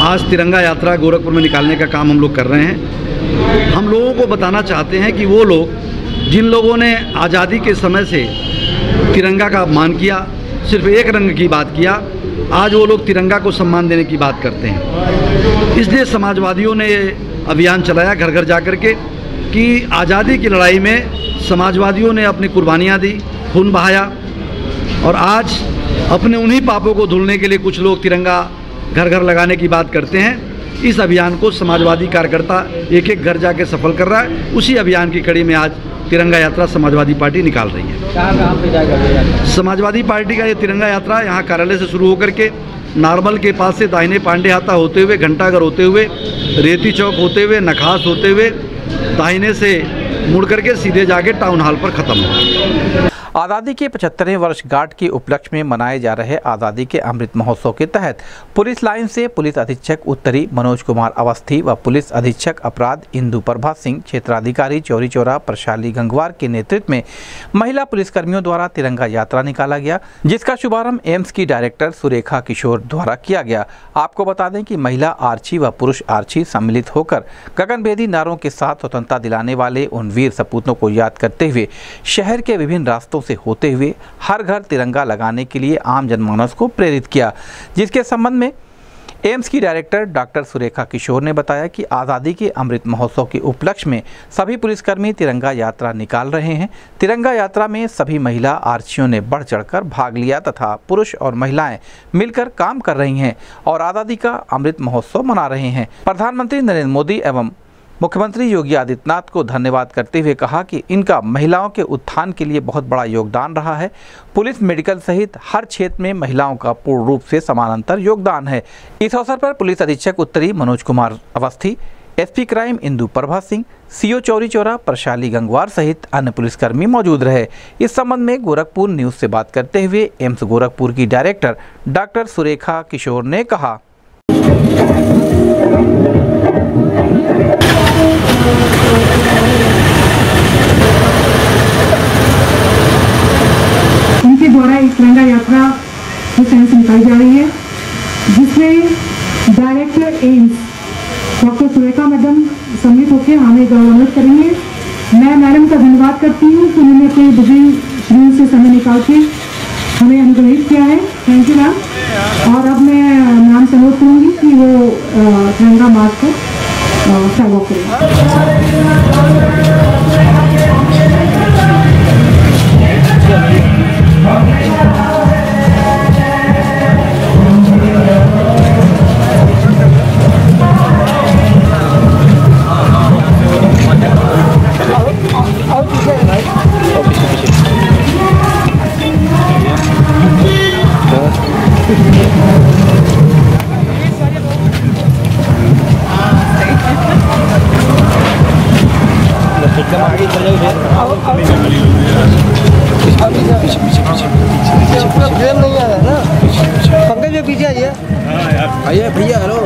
S16: आज तिरंगा यात्रा गोरखपुर में निकालने का काम हम लोग कर रहे हैं। हम लोगों को बताना चाहते हैं कि वो लोग जिन लोगों ने आज़ादी के समय से तिरंगा का अपमान किया, सिर्फ़ एक रंग की बात किया, आज वो लोग तिरंगा को सम्मान देने की बात करते हैं। इसलिए समाजवादियों ने ये अभियान चलाया घर घर जा कर के कि आज़ादी की लड़ाई में समाजवादियों ने अपनी कुर्बानियाँ दी, खून बहाया और आज अपने उन्हीं पापों को धुलने के लिए कुछ लोग तिरंगा घर घर लगाने की बात करते हैं। इस अभियान को समाजवादी कार्यकर्ता एक एक घर जाके सफल कर रहा है। उसी अभियान की कड़ी में आज तिरंगा यात्रा समाजवादी पार्टी निकाल रही है।
S6: कहाँ कहाँ पे जाएगा
S16: समाजवादी पार्टी का ये तिरंगा यात्रा यहाँ कार्यालय से शुरू होकर के नार्मल के पास से दाहिने पांडे हाथा होते हुए घंटाघर होते हुए रेती चौक होते हुए नखास होते हुए दाहिने से मुड़ करके सीधे जाके टाउन हॉल पर ख़त्म। होगा
S11: आज़ादी के पचहत्तरवें वर्षगांठ के उपलक्ष्य में मनाए जा रहे आज़ादी के अमृत महोत्सव के तहत पुलिस लाइन से पुलिस अधीक्षक उत्तरी मनोज कुमार अवस्थी व पुलिस अधीक्षक अपराध इंदु प्रभा सिंह, क्षेत्राधिकारी चौरी चौरा, प्रशाली गंगवार के नेतृत्व में महिला पुलिसकर्मियों द्वारा तिरंगा यात्रा निकाला गया, जिसका शुभारंभ एम्स की डायरेक्टर सुरेखा किशोर द्वारा किया गया। आपको बता दें कि महिला आर्ची व पुरुष आर्ची सम्मिलित होकर गगनभेदी नारों के साथ स्वतंत्रता दिलाने वाले उन वीर सपूतों को याद करते हुए शहर के विभिन्न रास्तों से होते हुए हर घर तिरंगा लगाने के लिए आम जनमानस को प्रेरित किया, जिसके संबंध में एम्स की डायरेक्टर डॉक्टर सुरेखा किशोर ने बताया कि आज़ादी के अमृत महोत्सव के उपलक्ष्य में सभी पुलिसकर्मी तिरंगा यात्रा निकाल रहे हैं। तिरंगा यात्रा में सभी महिला आर्चियों ने बढ़ चढ़कर भाग लिया तथा पुरुष और महिलाएँ मिलकर काम कर रही हैं और आज़ादी का अमृत महोत्सव मना रहे हैं। प्रधानमंत्री नरेंद्र मोदी एवं मुख्यमंत्री योगी आदित्यनाथ को धन्यवाद करते हुए कहा कि इनका महिलाओं के उत्थान के लिए बहुत बड़ा योगदान रहा है। पुलिस, मेडिकल सहित हर क्षेत्र में महिलाओं का पूर्ण रूप से समानांतर योगदान है। इस अवसर पर पुलिस अधीक्षक उत्तरी Manoj Kumar Awasthi, SP crime Indu Prabha Singh, CO Chauri Chaura, Prashali Gangwar सहित अन्य पुलिसकर्मी मौजूद रहे। इस संबंध में गोरखपुर न्यूज़ से बात करते हुए एम्स गोरखपुर की डायरेक्टर डॉक्टर सुरेखा किशोर ने कहा।
S17: उनके द्वारा एक तिरंगा यात्रा जा रही है, जिसमें director AIIMS doctor Surekha madam सम्मिलित होकर हमें गौरवान्वित करेंगे। मैं मैडम का धन्यवाद करती हूँ कि उन्होंने अपने विभिन्न शेड्यूल से समय निकाल के हमें अनुग्रहित किया है। थैंक यू मैम और अब मैं मैम से अनुरोध करूँगी कि वो तिरंगा मार्च को 哦，韩国的。करें
S18: फ्रेम नहीं आ रहा है ना? पंकज भी पीछे आइए। आइए भैया hello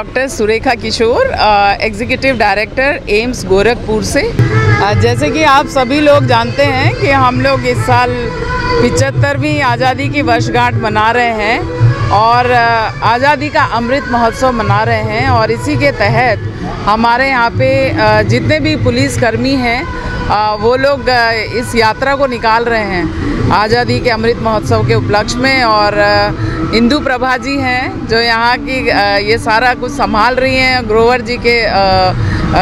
S19: Doctor Surekha Kishore executive director AIIMS Gorakhpur से। जैसे कि आप सभी लोग जानते हैं कि हम लोग इस साल पिचहत्तरवीं आज़ादी की वर्षगांठ मना रहे हैं और आज़ादी का अमृत महोत्सव मना रहे हैं और इसी के तहत हमारे यहाँ पे जितने भी पुलिसकर्मी हैं वो लोग इस यात्रा को निकाल रहे हैं। आज़ादी के अमृत महोत्सव के उपलक्ष्य में और इंदू प्रभा जी हैं, जो यहाँ की ये सारा कुछ संभाल रही हैं ग्रोवर जी के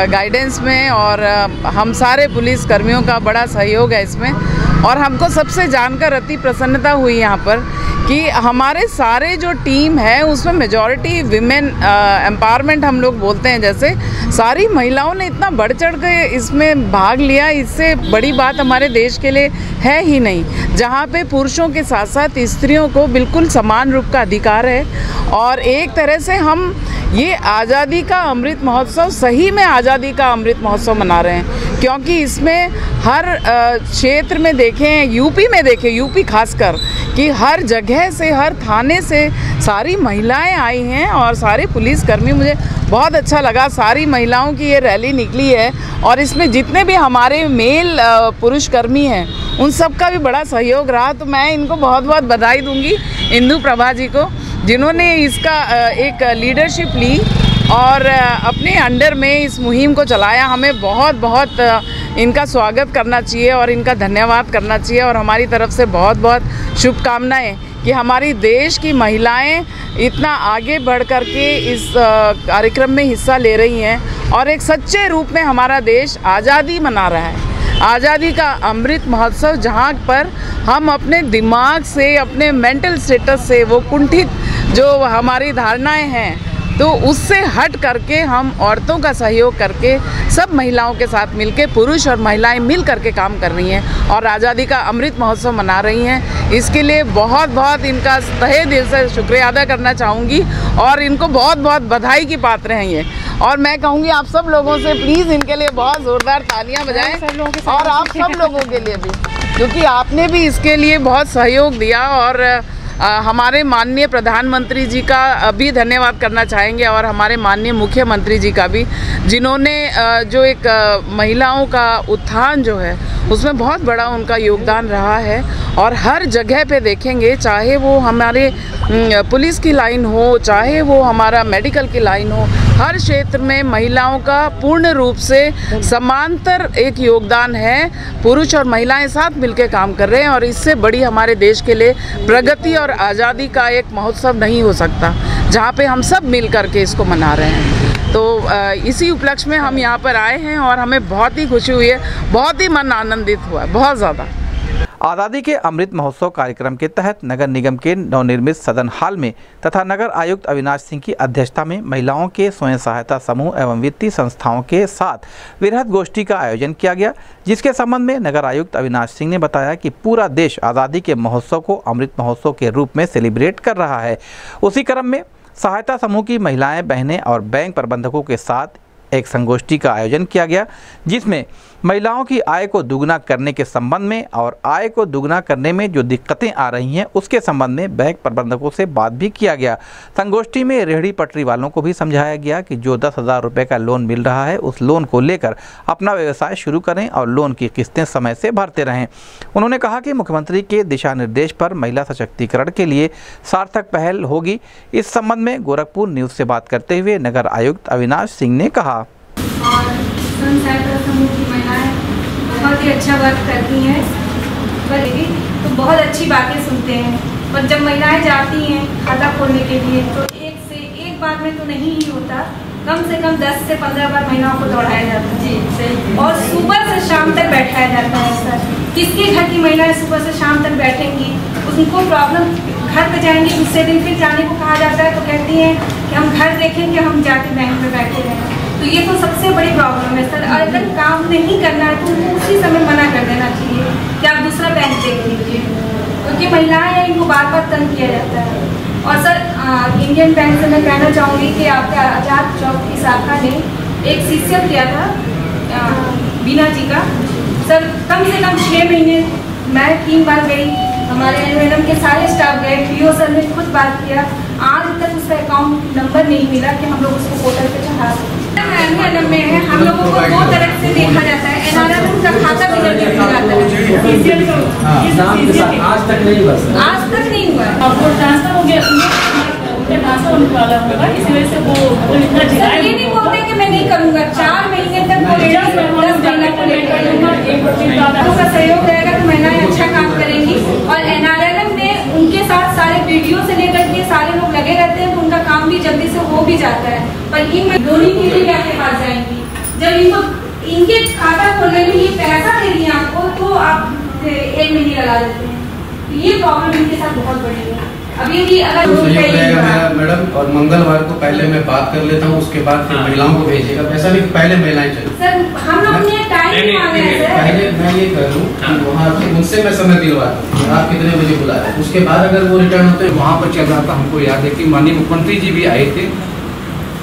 S19: गाइडेंस में और हम सारे पुलिस कर्मियों का बड़ा सहयोग है इसमें। और हमको सबसे जानकर अति प्रसन्नता हुई यहाँ पर कि हमारे सारे जो टीम है, उसमें मेजॉरिटी विमेन एम्पावरमेंट हम लोग बोलते हैं जैसे सारी महिलाओं ने इतना बढ़ चढ़ के इसमें भाग लिया, इससे बड़ी बात हमारे देश के लिए है ही नहीं। जहाँ पे पुरुषों के साथ साथ स्त्रियों को बिल्कुल समान रूप का अधिकार है और एक तरह से हम ये आज़ादी का अमृत महोत्सव सही में आज़ादी का अमृत महोत्सव मना रहे हैं। क्योंकि इसमें हर क्षेत्र में देखें, यूपी में देखें, यूपी खासकर कि हर जगह से, हर थाने से सारी महिलाएँ आई हैं और सारे पुलिसकर्मी मुझे बहुत अच्छा लगा। सारी महिलाओं की ये रैली निकली है और इसमें जितने भी हमारे मेल पुरुषकर्मी हैं, उन सब का भी बड़ा सहयोग रहा। तो मैं इनको बहुत बहुत बधाई दूँगी इंदु प्रभा जी को, जिन्होंने इसका एक लीडरशिप ली और अपने अंडर में इस मुहिम को चलाया। हमें बहुत बहुत इनका स्वागत करना चाहिए और इनका धन्यवाद करना चाहिए और हमारी तरफ़ से बहुत बहुत शुभकामनाएँ कि हमारी देश की महिलाएँ इतना आगे बढ़ कर के इस कार्यक्रम में हिस्सा ले रही हैं और एक सच्चे रूप में हमारा देश आज़ादी मना रहा है। आज़ादी का अमृत महोत्सव जहाँ पर हम अपने दिमाग से, अपने मेंटल स्टेटस से वो कुंठित जो हमारी धारणाएँ हैं तो उससे हट करके हम औरतों का सहयोग करके सब महिलाओं के साथ मिलके पुरुष और महिलाएँ मिल करके काम कर रही हैं और आज़ादी का अमृत महोत्सव मना रही हैं। इसके लिए बहुत बहुत इनका तहे दिल से शुक्रिया अदा करना चाहूँगी और इनको बहुत बहुत बधाई की पात्र हैं ये। और मैं कहूँगी आप सब लोगों से प्लीज़ इनके लिए बहुत ज़ोरदार तालियाँ बजाएँ और आप सब लोगों के लिए भी क्योंकि आपने भी इसके लिए बहुत सहयोग दिया और हमारे माननीय प्रधानमंत्री जी का भी धन्यवाद करना चाहेंगे और हमारे माननीय मुख्यमंत्री जी का भी, जिन्होंने जो एक महिलाओं का उत्थान जो है, उसमें बहुत बड़ा उनका योगदान रहा है और हर जगह पे देखेंगे, चाहे वो हमारे पुलिस की लाइन हो, चाहे वो हमारा मेडिकल की लाइन हो, हर क्षेत्र में महिलाओं का पूर्ण रूप से समांतर एक योगदान है। पुरुष और महिलाएँ साथ मिलकर काम कर रहे हैं और इससे बड़ी हमारे देश के लिए प्रगति और आज़ादी का एक महोत्सव नहीं हो सकता, जहाँ पे हम सब मिल करके इसको मना रहे हैं। तो इसी उपलक्ष्य में हम यहाँ पर आए हैं और हमें बहुत ही खुशी हुई है, बहुत ही मन आनंदित हुआ बहुत ज़्यादा।
S11: आज़ादी के अमृत महोत्सव कार्यक्रम के तहत नगर निगम के नवनिर्मित सदन हाल में तथा नगर आयुक्त अविनाश सिंह की अध्यक्षता में महिलाओं के स्वयं सहायता समूह एवं वित्तीय संस्थाओं के साथ वृहद गोष्ठी का आयोजन किया गया, जिसके संबंध में नगर आयुक्त अविनाश सिंह ने बताया कि पूरा देश आज़ादी के महोत्सव को अमृत महोत्सव के रूप में सेलिब्रेट कर रहा है। उसी क्रम में सहायता समूह की महिलाएँ, बहनें और बैंक प्रबंधकों के साथ एक संगोष्ठी का आयोजन किया गया, जिसमें महिलाओं की आय को दुगना करने के संबंध में और आय को दुगना करने में जो दिक्कतें आ रही हैं, उसके संबंध में बैंक प्रबंधकों से बात भी किया गया। संगोष्ठी में रेहड़ी पटरी वालों को भी समझाया गया कि जो दस हज़ार रुपये का लोन मिल रहा है, उस लोन को लेकर अपना व्यवसाय शुरू करें और लोन की किस्तें समय से भरते रहें। उन्होंने कहा कि मुख्यमंत्री के दिशा निर्देश पर महिला सशक्तिकरण के लिए सार्थक पहल होगी। इस संबंध में गोरखपुर न्यूज़ से बात करते हुए नगर आयुक्त अविनाश सिंह ने कहा।
S20: और स्वयं सहायता समूह की महिलाएँ बहुत ही अच्छा वर्क करती हैं। पर भी तो बहुत अच्छी बातें सुनते हैं। पर जब महिलाएँ जाती हैं खाता खोलने के लिए तो एक से एक बार में तो नहीं ही होता। कम से कम 10 से 15 बार महिलाओं को दौड़ाया जाता है। जी सही और सुबह से शाम तक बैठाया जाता है सर किसके घर की महिलाएँ सुबह से शाम तक बैठेंगी? उनको प्रॉब्लम घर पे जाएँगे दूसरे दिन फिर जाने को कहा जाता है तो कहती हैं कि हम घर देखें कि हम जाके बैंक में बैठे रहें तो ये तो सबसे बड़ी प्रॉब्लम है सर। और अगर काम नहीं करना है तो उनको उसी समय मना कर देना चाहिए कि आप दूसरा बैंक देख लीजिए। क्योंकि महिलाएँ हैं इनको बार बार तंग किया जाता है। और सर आ, इंडियन बैंक से मैं कहना चाहूँगी कि आपके आज़ाद चौक की शाखा ने एक सीसीएल किया था आ, बीना जी का। सर कम से कम छः महीने मैं तीन बार गई। हमारे मैडम के सारे स्टाफ गए। पीओ सर ने खुद बात किया। आज तक उसका अकाउंट नंबर नहीं मिला कि हम लोग उसको पोर्टल पे चढ़ा सकें। हम लोगों को दो तरह से देखा जाता है। एनआरएम का खाता भी जाता है।
S21: आज तक नहीं हुआ
S20: आज तक नहीं हुआ।
S22: आपको ट्रांसफ़र हो गया। ट्रांसफ़र होने वाला होगा। इसी वजह से वो इतना
S20: सर
S22: झिलाए
S20: ये नहीं बोलते कि मैं नहीं करूँगा। चार महीने तक वो लेडीज़ दस को लेकर सहयोग रहेगा तो महिलाएँ अच्छा काम करेंगी। और एनआरएलएम में उनके साथ सारे वीडियो से लेकर के सारे लोग लगे रहते हैं तो उनका काम भी जल्दी से हो भी जाता है। पर इन दोनों की भी आपके पास जाएँगी। जब इनको इनके खाता खोलने में ये पैसा दे दिए आपको तो आप एक महीने लगा देते हैं। ये प्रॉब्लम इनके साथ बहुत बड़ी है। अभी भी अगर
S23: तो मैडम और मंगलवार को पहले मैं बात कर लेता हूँ उसके बाद फिर महिलाओं को भेजिएगा। ऐसा नहीं पहले महिलाएँ चले।
S20: सर हम है
S23: पहले मैं ये कर लूँ वहाँ से उनसे मैं समय दिलवाता हूँ आप कितने बजे बुला रहे उसके बाद अगर वो रिटर्न होते
S24: वहाँ पर चल रहा था हमको याद है कि माननीय मुख्यमंत्री जी भी आए थे।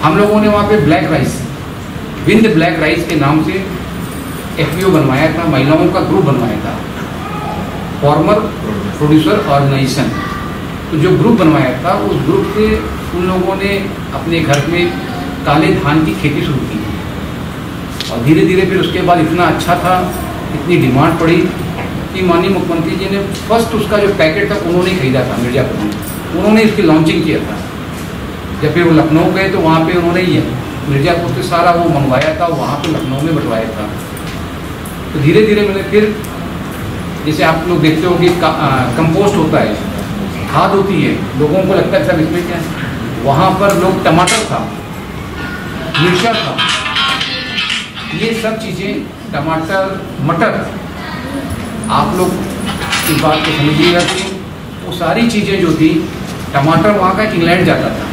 S24: हम लोगों ने वहाँ पे ब्लैक राइस विंद ब्लैक राइस के नाम से एफ़ बनवाया था महिलाओं का ग्रुप बनवाया था। फॉर्मर प्रोड्यूसर ऑर्गेनाइजेशन तो जो ग्रुप बनवाया था उस ग्रुप से उन लोगों ने अपने घर में काले धान की खेती शुरू की। और धीरे धीरे फिर उसके बाद इतना अच्छा था, इतनी डिमांड पड़ी कि माननीय मुख्यमंत्री जी ने फ़र्स्ट उसका जो पैकेट था उन्होंने खरीदा था, मिर्जापुर में। उन्होंने इसकी लॉन्चिंग किया था। जब फिर वो लखनऊ गए तो वहाँ पे उन्होंने ही मिर्जापुर से सारा वो मंगवाया था, वहाँ पे लखनऊ में बंटवाया था। तो धीरे धीरे मैंने फिर, जैसे आप लोग देखते हो कि कंपोस्ट होता है, खाद होती है, लोगों को लगता है सब इसमें क्या है। वहाँ पर लोग टमाटर था, मिर्चा था ये सब चीज़ें, टमाटर, मटर, आप लोग इस बात को समझिएगा कि वो सारी चीज़ें जो थी, टमाटर वहाँ का इंग्लैंड जाता था।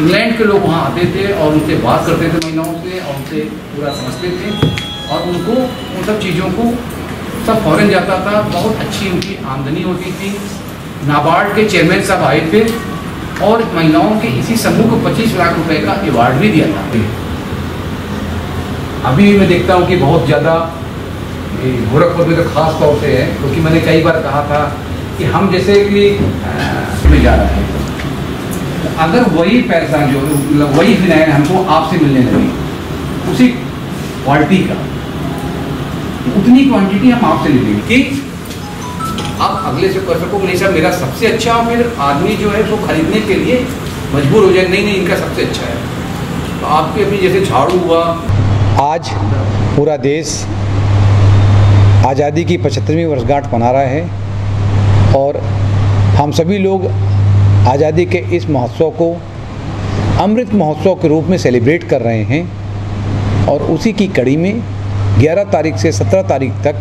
S24: इंग्लैंड के लोग वहाँ आते थे और उनसे बात करते थे महिलाओं से और उनसे पूरा समझते थे और उनको, उन सब चीज़ों को सब फॉरेन जाता था। बहुत अच्छी उनकी आमदनी होती थी। नाबार्ड के चेयरमैन साहब आए थे और महिलाओं के इसी समूह को 25 लाख रुपए का अवार्ड भी दिया था। अभी मैं देखता हूँ कि बहुत ज़्यादा गोरखपुर में तो खास तौर से है, क्योंकि मैंने कई बार कहा था कि हम जैसे कि में जा रहे हैं। तो अगर वही पैसा जो मतलब वही फिनाइल हमको आपसे मिलने लगे, उसी क्वालिटी का उतनी क्वांटिटी हम आपसे ले लेंगे। कि आप अगले से कर सको नहीं सर, मेरा सबसे अच्छा और फिर आदमी जो है उसको खरीदने के लिए मजबूर हो जाए, नहीं नहीं, इनका सबसे अच्छा है। तो आपके अभी जैसे झाड़ू हुआ
S25: आज पूरा देश आज़ादी की पचहत्तरवीं वर्षगांठ मना रहा है और हम सभी लोग आज़ादी के इस महोत्सव को अमृत महोत्सव के रूप में सेलिब्रेट कर रहे हैं और उसी की कड़ी में 11 तारीख से 17 तारीख तक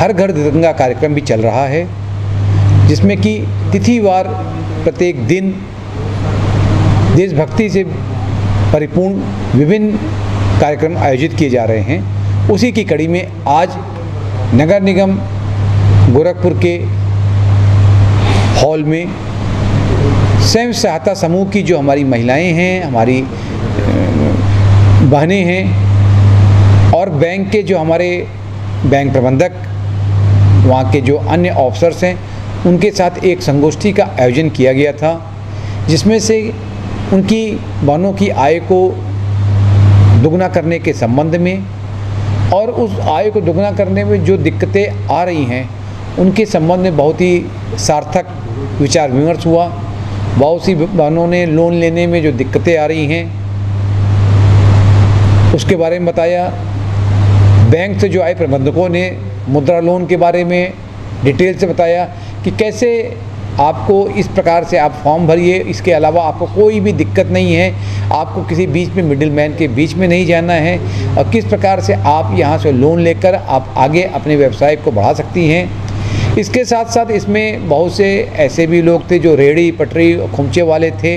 S25: हर घर तिरंगा कार्यक्रम भी चल रहा है, जिसमें कि तिथिवार प्रत्येक दिन देशभक्ति से परिपूर्ण विभिन्न कार्यक्रम आयोजित किए जा रहे हैं। उसी की कड़ी में आज नगर निगम गोरखपुर के हॉल में स्वयं सहायता समूह की जो हमारी महिलाएँ हैं, हमारी बहनें हैं और बैंक के जो हमारे बैंक प्रबंधक, वहाँ के जो अन्य ऑफिसर्स हैं, उनके साथ एक संगोष्ठी का आयोजन किया गया था, जिसमें से उनकी बहनों की आय को दुगना करने के संबंध में और उस आय को दुगना करने में जो दिक्कतें आ रही हैं, उनके संबंध में बहुत ही सार्थक विचार विमर्श हुआ। बहुत सी बहनों ने लोन लेने में जो दिक्कतें आ रही हैं, उसके बारे में बताया। बैंक से जो आए प्रबंधकों ने मुद्रा लोन के बारे में डिटेल से बताया कि कैसे आपको इस प्रकार से आप फॉर्म भरिए। इसके अलावा आपको कोई भी दिक्कत नहीं है। आपको किसी बीच में मिडिल मैन के बीच में नहीं जाना है। और किस प्रकार से आप यहाँ से लोन लेकर आप आगे अपने व्यवसाय को बढ़ा सकती हैं। इसके साथ साथ इसमें बहुत से ऐसे भी लोग थे जो रेड़ी पटरी, खुमचे वाले थे।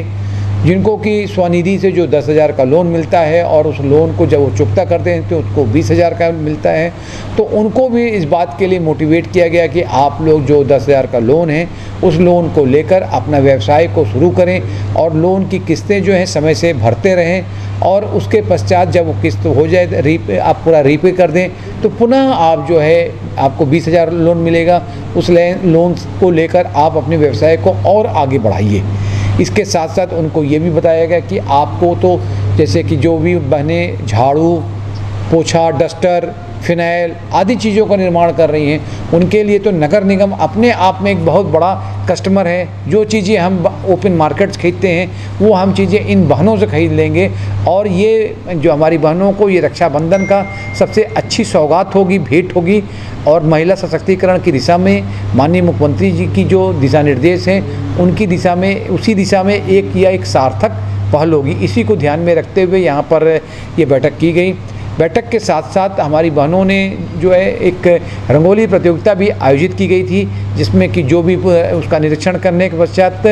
S25: जिनको कि स्वनिधि से जो दस हज़ार का लोन मिलता है और उस लोन को जब वो चुकता करते हैं तो उसको बीस हज़ार का मिलता है। तो उनको भी इस बात के लिए मोटिवेट किया गया कि आप लोग जो दस हज़ार का लोन है, उस लोन को लेकर अपना व्यवसाय को शुरू करें और लोन की किस्तें जो हैं समय से भरते रहें और उसके पश्चात जब वो किस्त हो जाए, रीपे, आप पूरा रीपे कर दें तो पुनः आप जो है, आपको बीस हज़ार लोन मिलेगा। उस लोन को लेकर आप अपने व्यवसाय को और आगे बढ़ाइए। इसके साथ साथ उनको ये भी बताया गया कि आपको तो जैसे कि जो भी बहने, झाड़ू, पोछा, डस्टर फिनाइल आदि चीज़ों का निर्माण कर रही हैं। उनके लिए तो नगर निगम अपने आप में एक बहुत बड़ा कस्टमर है। जो चीज़ें हम ओपन मार्केट्स खरीदते हैं, वो हम चीज़ें इन बहनों से खरीद लेंगे। और ये जो हमारी बहनों को, ये रक्षाबंधन का सबसे अच्छी सौगात होगी, भेंट होगी। और महिला सशक्तिकरण की दिशा में, माननीय मुख्यमंत्री जी की जो दिशा निर्देश हैं, उनकी दिशा में, उसी दिशा में एक या एक सार्थक पहल होगी। इसी को ध्यान में रखते हुए यहाँ पर ये बैठक की गई। बैठक के साथ साथ हमारी बहनों ने जो है एक रंगोली प्रतियोगिता भी आयोजित की गई थी, जिसमें कि जो भी उसका निरीक्षण करने के पश्चात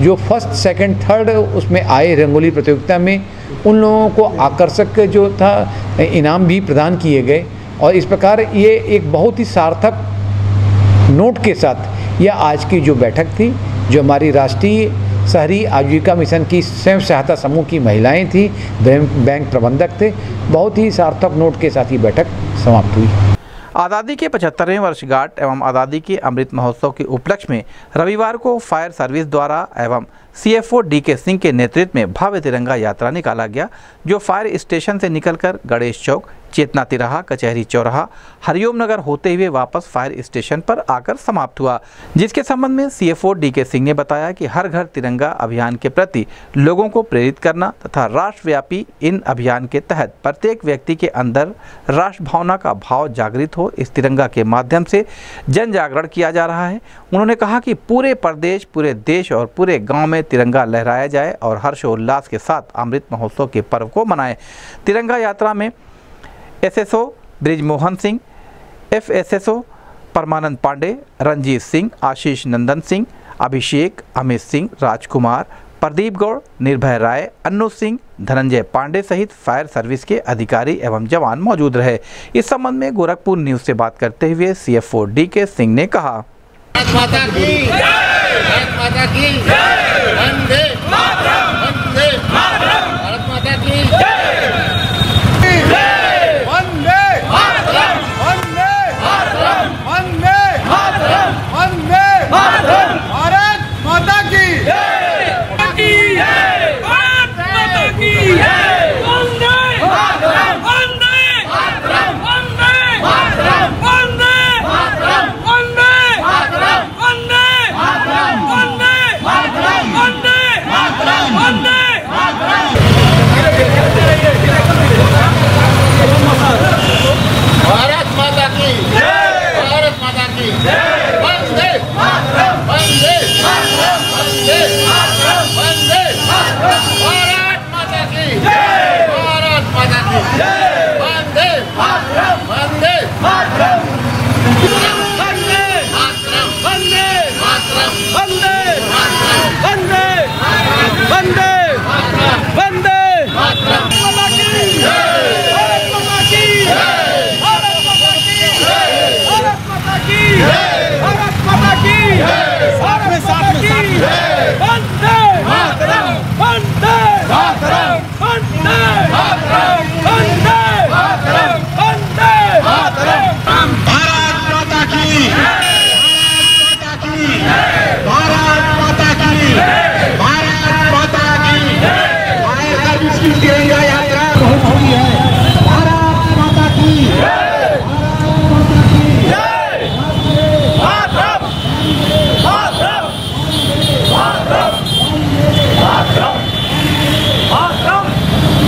S25: जो फ़र्स्ट, सेकंड, थर्ड उसमें आए रंगोली प्रतियोगिता में, उन लोगों को आकर्षक जो था, इनाम भी प्रदान किए गए। और इस प्रकार ये एक बहुत ही सार्थक नोट के साथ यह आज की जो बैठक थी, जो हमारी राष्ट्रीय शहरी आजीविका मिशन की स्वयं सहायता समूह की महिलाएँ थी, बैंक प्रबंधक थे। बहुत ही सार्थक नोट के साथ ही बैठक समाप्त हुई।
S11: आज़ादी के पचहत्तरवें वर्षगांठ एवं आज़ादी के अमृत महोत्सव के उपलक्ष्य में रविवार को फायर सर्विस द्वारा एवं सीएफओ डी के सिंह के नेतृत्व में भव्य तिरंगा यात्रा निकाला गया, जो फायर स्टेशन से निकलकर गणेश चौक, चेतना तिराहा, कचहरी चौराहा, हरिओम नगर होते हुए वापस फायर स्टेशन पर आकर समाप्त हुआ। जिसके संबंध में सीएफओ डी के सिंह ने बताया कि हर घर तिरंगा अभियान के प्रति लोगों को प्रेरित करना तथा राष्ट्रव्यापी इन अभियान के तहत प्रत्येक व्यक्ति के अंदर राष्ट्र भावना का भाव जागृत हो, इस तिरंगा के माध्यम से जन जागरण किया जा रहा है। उन्होंने कहा कि पूरे प्रदेश, पूरे देश और पूरे गाँव में तिरंगा लहराया जाए और हर्षोल्लास के साथ अमृत महोत्सव के पर्व को मनाएँ। तिरंगा यात्रा में एसएसओ ब्रिजमोहन सिंह एफएसएसओ परमानंद पांडे, रंजीत सिंह, आशीष नंदन सिंह, अभिषेक, अमित सिंह, राजकुमार, प्रदीप गौड़, निर्भय राय, अन्नू सिंह, धनंजय पांडे सहित फायर सर्विस के अधिकारी एवं जवान मौजूद रहे। इस संबंध में गोरखपुर न्यूज़ से बात करते हुए सीएफओ डी के सिंह ने कहा।
S15: माता की। माता की। की साथ में। साथ में साथ में वंदे मातरम वंदे मातरम वंदे मातरम वंदे मातरम वंदे मातरम भारत माता की भारत माता की भारत माता की फायर सर्विस की तिरंगा यात्रा बहुत बड़ी है भारत माता की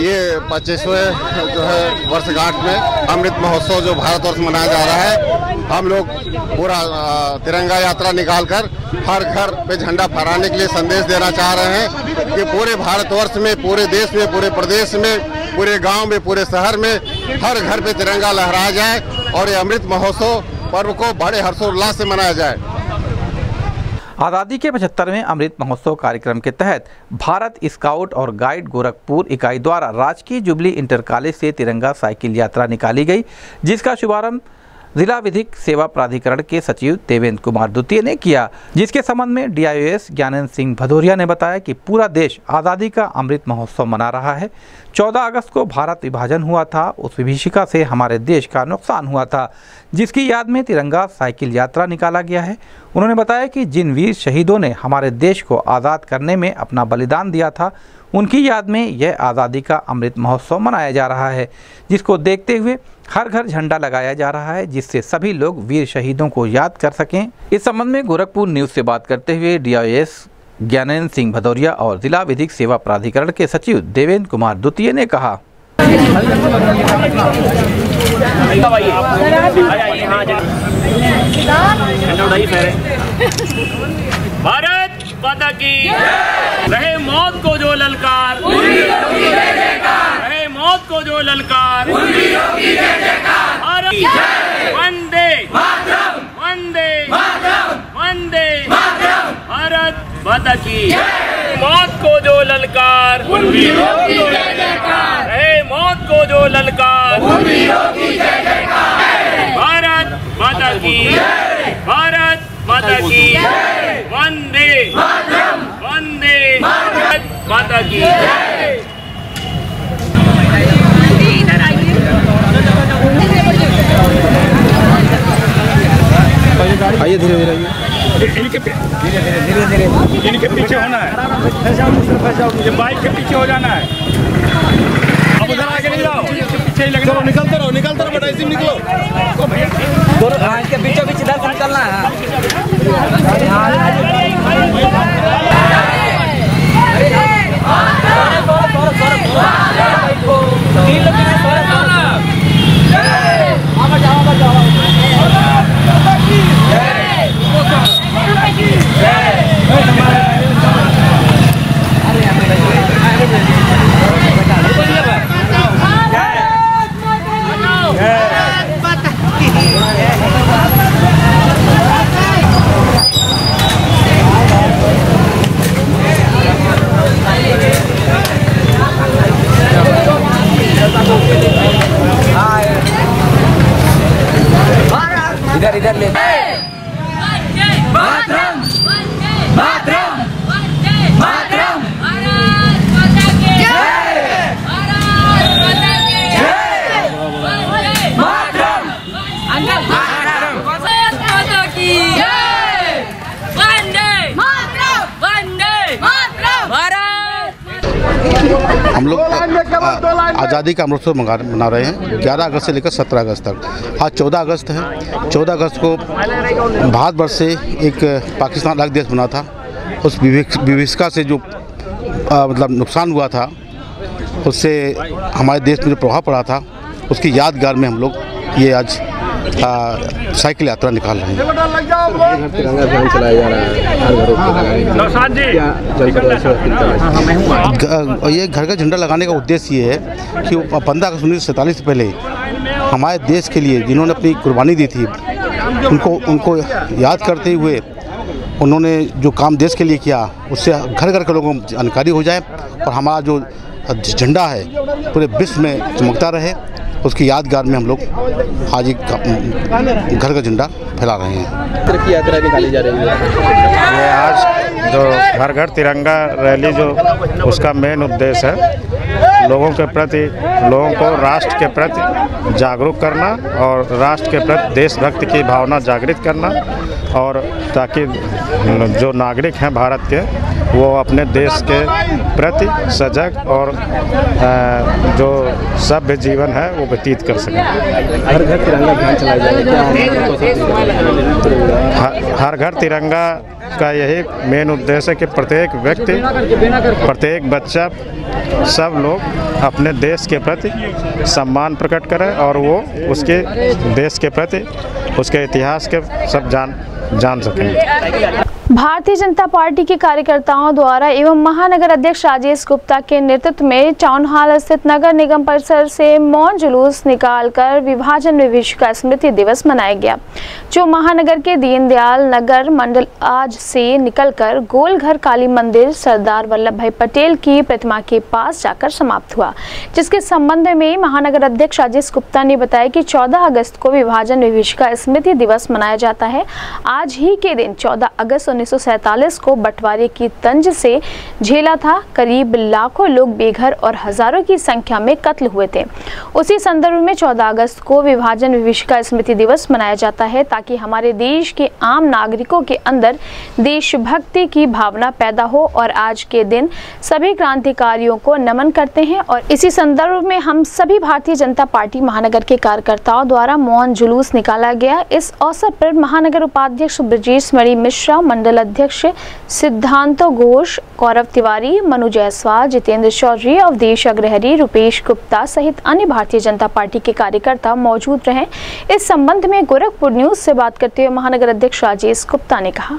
S5: ये पच्चीसवें जो है वर्षगांठ में अमृत महोत्सव जो भारतवर्ष मनाया जा रहा है, हम लोग पूरा तिरंगा यात्रा निकालकर हर घर पे झंडा फहराने के लिए संदेश देना चाह रहे हैं कि पूरे भारतवर्ष में, पूरे देश में, पूरे प्रदेश में, पूरे गाँव में, पूरे शहर में हर घर पे तिरंगा लहराया जाए और ये अमृत महोत्सव पर्व को बड़े हर्षोल्लास से मनाया जाए।
S11: आज़ादी के पचहत्तरवें अमृत महोत्सव कार्यक्रम के तहत भारत स्काउट और गाइड गोरखपुर इकाई द्वारा राजकीय जुबली इंटर कॉलेज से तिरंगा साइकिल यात्रा निकाली गई, जिसका शुभारंभ जिला विधिक सेवा प्राधिकरण के सचिव देवेंद्र कुमार द्वितीय ने किया, जिसके संबंध में डीआईओएस ज्ञानंद सिंह भदौरिया ने बताया कि पूरा देश आज़ादी का अमृत महोत्सव मना रहा है। 14 अगस्त को भारत विभाजन हुआ था, उस विभीषिका से हमारे देश का नुकसान हुआ था, जिसकी याद में तिरंगा साइकिल यात्रा निकाला गया है। उन्होंने बताया कि जिन वीर शहीदों ने हमारे देश को आज़ाद करने में अपना बलिदान दिया था, उनकी याद में यह आज़ादी का अमृत महोत्सव मनाया जा रहा है, जिसको देखते हुए हर घर झंडा लगाया जा रहा है जिससे सभी लोग वीर शहीदों को याद कर सकें। इस संबंध में गोरखपुर न्यूज़ से बात करते हुए डीआईएस ज्ञानेन्द्र सिंह भदौरिया और जिला विधिक सेवा प्राधिकरण के सचिव देवेंद्र कुमार द्वितीय ने कहा
S26: भारत माता की रहे मौत को जो ललकार को जो ललकार। वंदे। वंदे। वंदे। भारत माता की। मौत को जो ललकार। मौत को जो ललकार। भारत माता की। भारत माता की। वंदे। वंदे। भारत माता की।
S18: आइए धीरे धीरे आइए
S26: इनके धीरे धीरे धीरे धीरे इनके पीछे होना है ये बाइक के पीछे हो जाना है अब उधर आगे नहीं जाओ पीछे ही लगना
S5: निकलते रहो निकलते रहो बेटा इसी निकलो
S18: दोनों हाँ इसके बीचों बीच इधर से निकलना है
S5: आज़ादी का अमृतसर मना रहे हैं। 11 अगस्त से लेकर 17 अगस्त तक। आज 14 अगस्त है। 14 अगस्त को भारतवर्ष से एक पाकिस्तान अलग देश बना था। उस विभिषका से जो आ, मतलब नुकसान हुआ था उससे हमारे देश में जो प्रभाव पड़ा था उसकी यादगार में हम लोग ये आज साइकिल यात्रा निकाल रहे हैं।
S18: तिरंगा अभियान चलाया जा रहा है? हैं
S5: ये घर का झंडा लगाने का उद्देश्य ये है कि पंद्रह अगस्त उन्नीस सौ सैंतालीस से पहले हमारे देश के लिए जिन्होंने अपनी कुर्बानी दी थी उनको उनको याद करते हुए उन्होंने जो काम देश के लिए किया उससे घर घर के लोगों को जानकारी हो जाए और हमारा जो झंडा है पूरे विश्व में चमकता रहे। उसकी यादगार में हम लोग आज एक घर का झंडा फैला रहे हैं।
S18: तरक्की यात्रा निकाली जा रही है।
S27: ये आज जो घर घर तिरंगा रैली जो उसका मेन उद्देश्य है लोगों के प्रति लोगों को राष्ट्र के प्रति जागरूक करना और राष्ट्र के प्रति देशभक्ति की भावना जागृत करना। और ताकि जो नागरिक हैं भारत के वो अपने देश के प्रति सजग और जो सभ्य जीवन है वो व्यतीत कर सकें
S18: हर घर तिरंगा अभियान चलाया जा रहा है क्या आपको सब तिरंगा?
S27: हर हर घर तिरंगा का यही मेन उद्देश्य है कि प्रत्येक व्यक्ति प्रत्येक बच्चा सब लोग अपने देश के प्रति सम्मान प्रकट करें और वो उसके देश के प्रति उसके इतिहास के सब जान जान सकें।
S1: भारतीय जनता पार्टी के कार्यकर्ताओं द्वारा एवं महानगर अध्यक्ष राजेश गुप्ता के नेतृत्व में टाउन हॉल स्थित नगर निगम परिसर से मौन जुलूस निकालकर विभाजन विभीषिका स्मृति दिवस मनाया गया। जो महानगर के दीनदयाल नगर मंडल आज से निकलकर गोलघर काली मंदिर, सरदार वल्लभ भाई पटेल की प्रतिमा के पास जाकर समाप्त हुआ। जिसके संबंध में महानगर अध्यक्ष राजेश गुप्ता ने बताया कि 14 अगस्त को विभाजन विभीषिका स्मृति दिवस मनाया जाता है। आज ही के दिन 14 अगस्त 1947 को बंटवारे की तंज से झेला था। करीब लाखों लोग बेघर और हज़ारों की संख्या में कत्ल हुए थे। उसी संदर्भ में 14 अगस्त को विभाजन विभीषिका स्मृति दिवस मनाया जाता है ताकि हमारे देश के आम नागरिकों के अंदर देशभक्ति की भावना पैदा हो और आज के दिन सभी क्रांतिकारियों को नमन करते हैं और इसी संदर्भ में हम सभी भारतीय जनता पार्टी महानगर के कार्यकर्ताओं द्वारा मौन जुलूस निकाला गया। इस अवसर पर महानगर उपाध्यक्ष ब्रजेश मणि मिश्रा, मंडल अध्यक्ष सिद्धांतो घोष गौरव तिवारी, मनु जायसवाल, जितेंद्र चौधरी अवधेश अग्रहरी रुपेश गुप्ता सहित अन्य भारतीय जनता पार्टी के कार्यकर्ता मौजूद रहे। इस संबंध में गोरखपुर न्यूज़ से बात करते हुए महानगर अध्यक्ष राजेश गुप्ता ने कहा।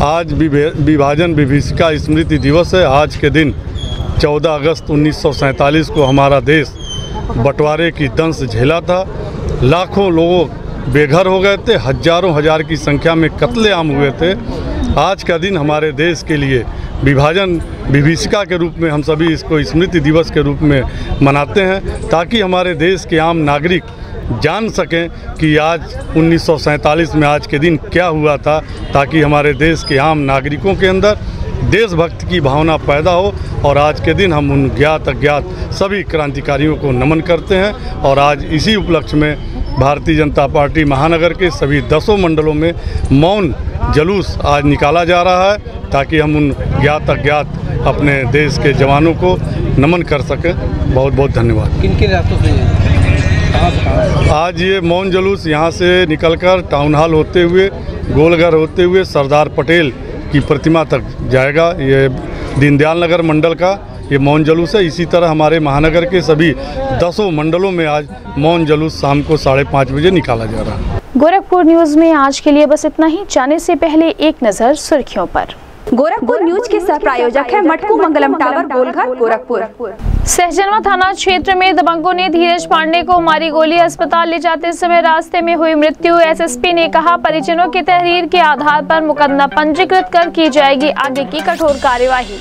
S28: आज विभाजन विभीषिका स्मृति दिवस है। आज के दिन 14 अगस्त 1947 को हमारा देश बंटवारे की दंश झेला था। लाखों लोग बेघर हो गए थे। हज़ारों हज़ार की संख्या में कत्लेआम हुए थे। आज का दिन हमारे देश के लिए विभाजन विभीषिका के रूप में हम सभी इसको स्मृति दिवस के रूप में मनाते हैं ताकि हमारे देश के आम नागरिक जान सकें कि आज 1947 में आज के दिन क्या हुआ था, ताकि हमारे देश के आम नागरिकों के अंदर देशभक्ति की भावना पैदा हो। और आज के दिन हम उन ज्ञात अज्ञात सभी क्रांतिकारियों को नमन करते हैं। और आज इसी उपलक्ष्य में भारतीय जनता पार्टी महानगर के सभी दसों मंडलों में मौन जलूस आज निकाला जा रहा है, ताकि हम उन ज्ञात अज्ञात अपने देश के जवानों को नमन कर सकें। बहुत बहुत धन्यवाद।
S18: किन किन रास्तों से
S28: आज ये मौन जुलूस यहाँ से निकलकर टाउन हॉल होते हुए गोलघर होते हुए सरदार पटेल की प्रतिमा तक जाएगा। ये दीनदयाल नगर मंडल का ये मौन जुलूस है। इसी तरह हमारे महानगर के सभी दसों मंडलों में आज मौन जुलूस शाम को साढ़े पाँच बजे निकाला जा रहा है।
S1: गोरखपुर न्यूज़ में आज के लिए बस इतना ही। जाने से पहले एक नज़र सुर्खियों पर।
S29: गोरखपुर न्यूज़ के सह प्रायोजक है मटकू मंगलम टावर गोलघर गोरखपुर।
S1: सहजनवा थाना क्षेत्र में दबंगों ने धीरज पांडे को मारी गोली। अस्पताल ले जाते समय रास्ते में हुई मृत्यु। एसएसपी ने कहा, परिजनों की तहरीर के आधार पर मुकदमा पंजीकृत कर की जाएगी। आगे की कठोर कार्यवाही।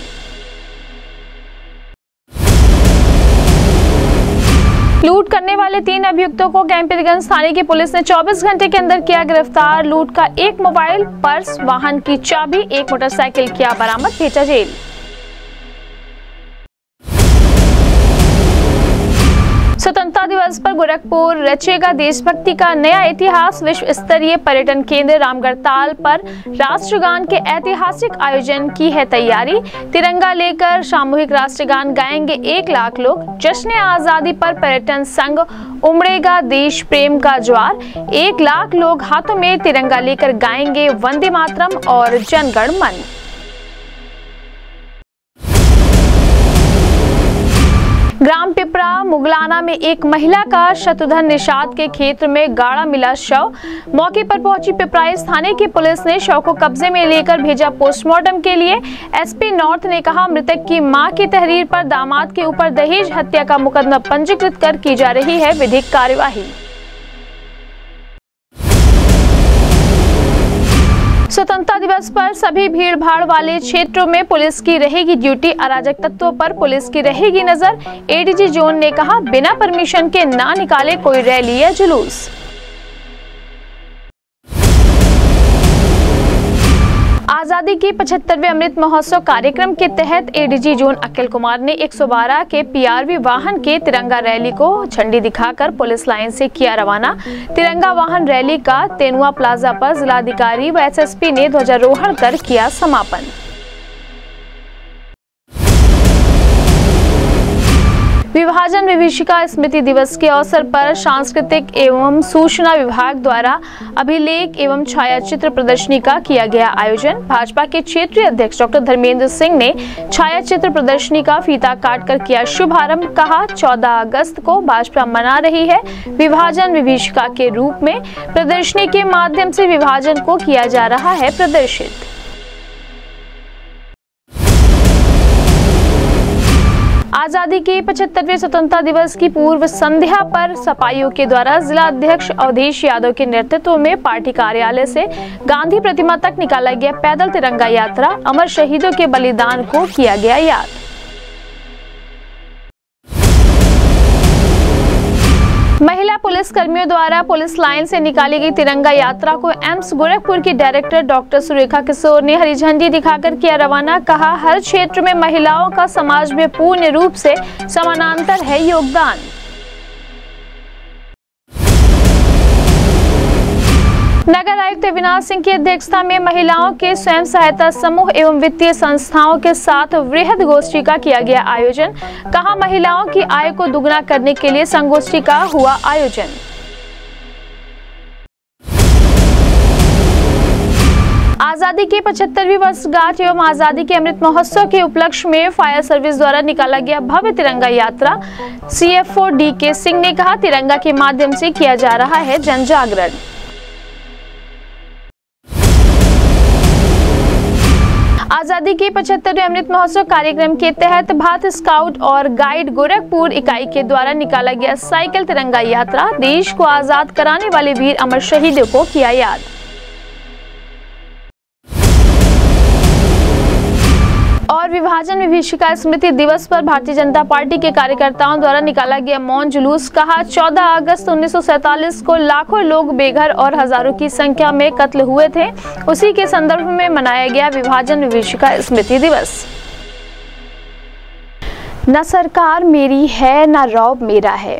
S1: लूट करने वाले तीन अभियुक्तों को कैंपरगंज थाने की पुलिस ने 24 घंटे के अंदर किया गिरफ़्तार। लूट का एक मोबाइल, पर्स, वाहन की चाबी, एक मोटरसाइकिल किया बरामद भेजा जेल। दिवस पर गोरखपुर, रचेगा देशभक्ति का नया इतिहास विश्व स्तरीय पर्यटन केंद्र रामगढ़ ताल पर राष्ट्रगान के ऐतिहासिक आयोजन की है तैयारी। तिरंगा लेकर सामूहिक राष्ट्रगान गाएँगे एक लाख लोग। जश्न आज़ादी पर पर्यटन संघ उमड़ेगा देश प्रेम का ज्वार। एक लाख लोग हाथों में तिरंगा लेकर गाएँगे वंदे मातरम और जनगण मन। ग्राम पिपरा मुगलाना में एक महिला का शत्रुधन निषाद के क्षेत्र में गाड़ा मिला शव। मौके पर पहुँची पिपराइस थाने की पुलिस ने शव को कब्जे में लेकर भेजा पोस्टमार्टम के लिए। एसपी नॉर्थ ने कहा, मृतक की माँ की तहरीर पर दामाद के ऊपर दहेज हत्या का मुकदमा पंजीकृत कर की जा रही है। विधिक कार्यवाही। स्वतंत्रता दिवस पर सभी भीड़ भाड़ वाले क्षेत्रों में पुलिस की रहेगी ड्यूटी। अराजक तत्वों पर पुलिस की रहेगी नज़र। एडीजी जोन ने कहा, बिना परमिशन के ना निकाले कोई रैली या जुलूस। आज़ादी के 75वें अमृत महोत्सव कार्यक्रम के तहत एडीजी जोन अखिल कुमार ने 112 के पीआरवी वाहन के तिरंगा रैली को झंडी दिखाकर पुलिस लाइन से किया रवाना। तिरंगा वाहन रैली का तेनुआ प्लाजा पर जिलाधिकारी व एसएसपी ने ध्वजारोहण कर किया समापन। विभाजन विभिषिका स्मृति दिवस के अवसर पर सांस्कृतिक एवं सूचना विभाग द्वारा अभिलेख एवं छायाचित्र प्रदर्शनी का किया गया आयोजन। भाजपा के क्षेत्रीय अध्यक्ष डॉक्टर धर्मेंद्र सिंह ने छायाचित्र प्रदर्शनी का फीता काट कर किया शुभारंभ। कहा 14 अगस्त को भाजपा मना रही है। विभाजन विभिषिका के रूप में प्रदर्शनी के माध्यम से विभाजन को किया जा रहा है प्रदर्शित। आज़ादी के 75वें स्वतंत्रता दिवस की पूर्व संध्या पर सपाइयों के द्वारा जिला अध्यक्ष अवधेश यादव के नेतृत्व में पार्टी कार्यालय से गांधी प्रतिमा तक निकाला गया पैदल तिरंगा यात्रा, अमर शहीदों के बलिदान को किया गया याद। पुलिस कर्मियों द्वारा पुलिस लाइन से निकाली गई तिरंगा यात्रा को एम्स गोरखपुर की डायरेक्टर डॉक्टर सुरेखा किशोर ने हरी झंडी दिखाकर किया रवाना। कहा, हर क्षेत्र में महिलाओं का समाज में पूर्ण रूप से समानांतर है योगदान। नगर आयुक्त अविनाश सिंह की अध्यक्षता में महिलाओं के स्वयं सहायता समूह एवं वित्तीय संस्थाओं के साथ वृहद गोष्ठी का किया गया आयोजन। कहा, महिलाओं की आय को दुगना करने के लिए संगोष्ठी का हुआ आयोजन। आज़ादी की 75वीं वर्षगांठ एवं आज़ादी के अमृत महोत्सव के उपलक्ष्य में फायर सर्विस द्वारा निकाला गया भव्य तिरंगा यात्रा। सीएफओ डी के सिंह ने कहा, तिरंगा के माध्यम से किया जा रहा है जन जागरण आज़ादी के 75वें अमृत महोत्सव कार्यक्रम के तहत भारत स्काउट और गाइड गोरखपुर इकाई के द्वारा निकाला गया साइकिल तिरंगा यात्रा देश को आज़ाद कराने वाले वीर अमर शहीदों को किया याद। और विभाजन विभीषिका स्मृति दिवस पर भारतीय जनता पार्टी के कार्यकर्ताओं द्वारा निकाला गया मौन जुलूस कहा 14 अगस्त 1947 को लाखों लोग बेघर और हज़ारों की संख्या में कत्ल हुए थे। उसी के संदर्भ में मनाया गया विभाजन विभीषिका स्मृति दिवस। न सरकार मेरी है, न रौब मेरा है।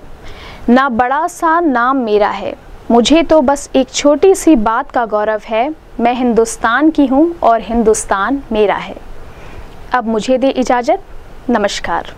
S1: न बड़ा सा नाम मेरा है। मुझे तो बस एक छोटी सी बात का गौरव है। मैं हिंदुस्तान की हूँ और हिंदुस्तान मेरा है। अब मुझे दे इजाज़त। नमस्कार।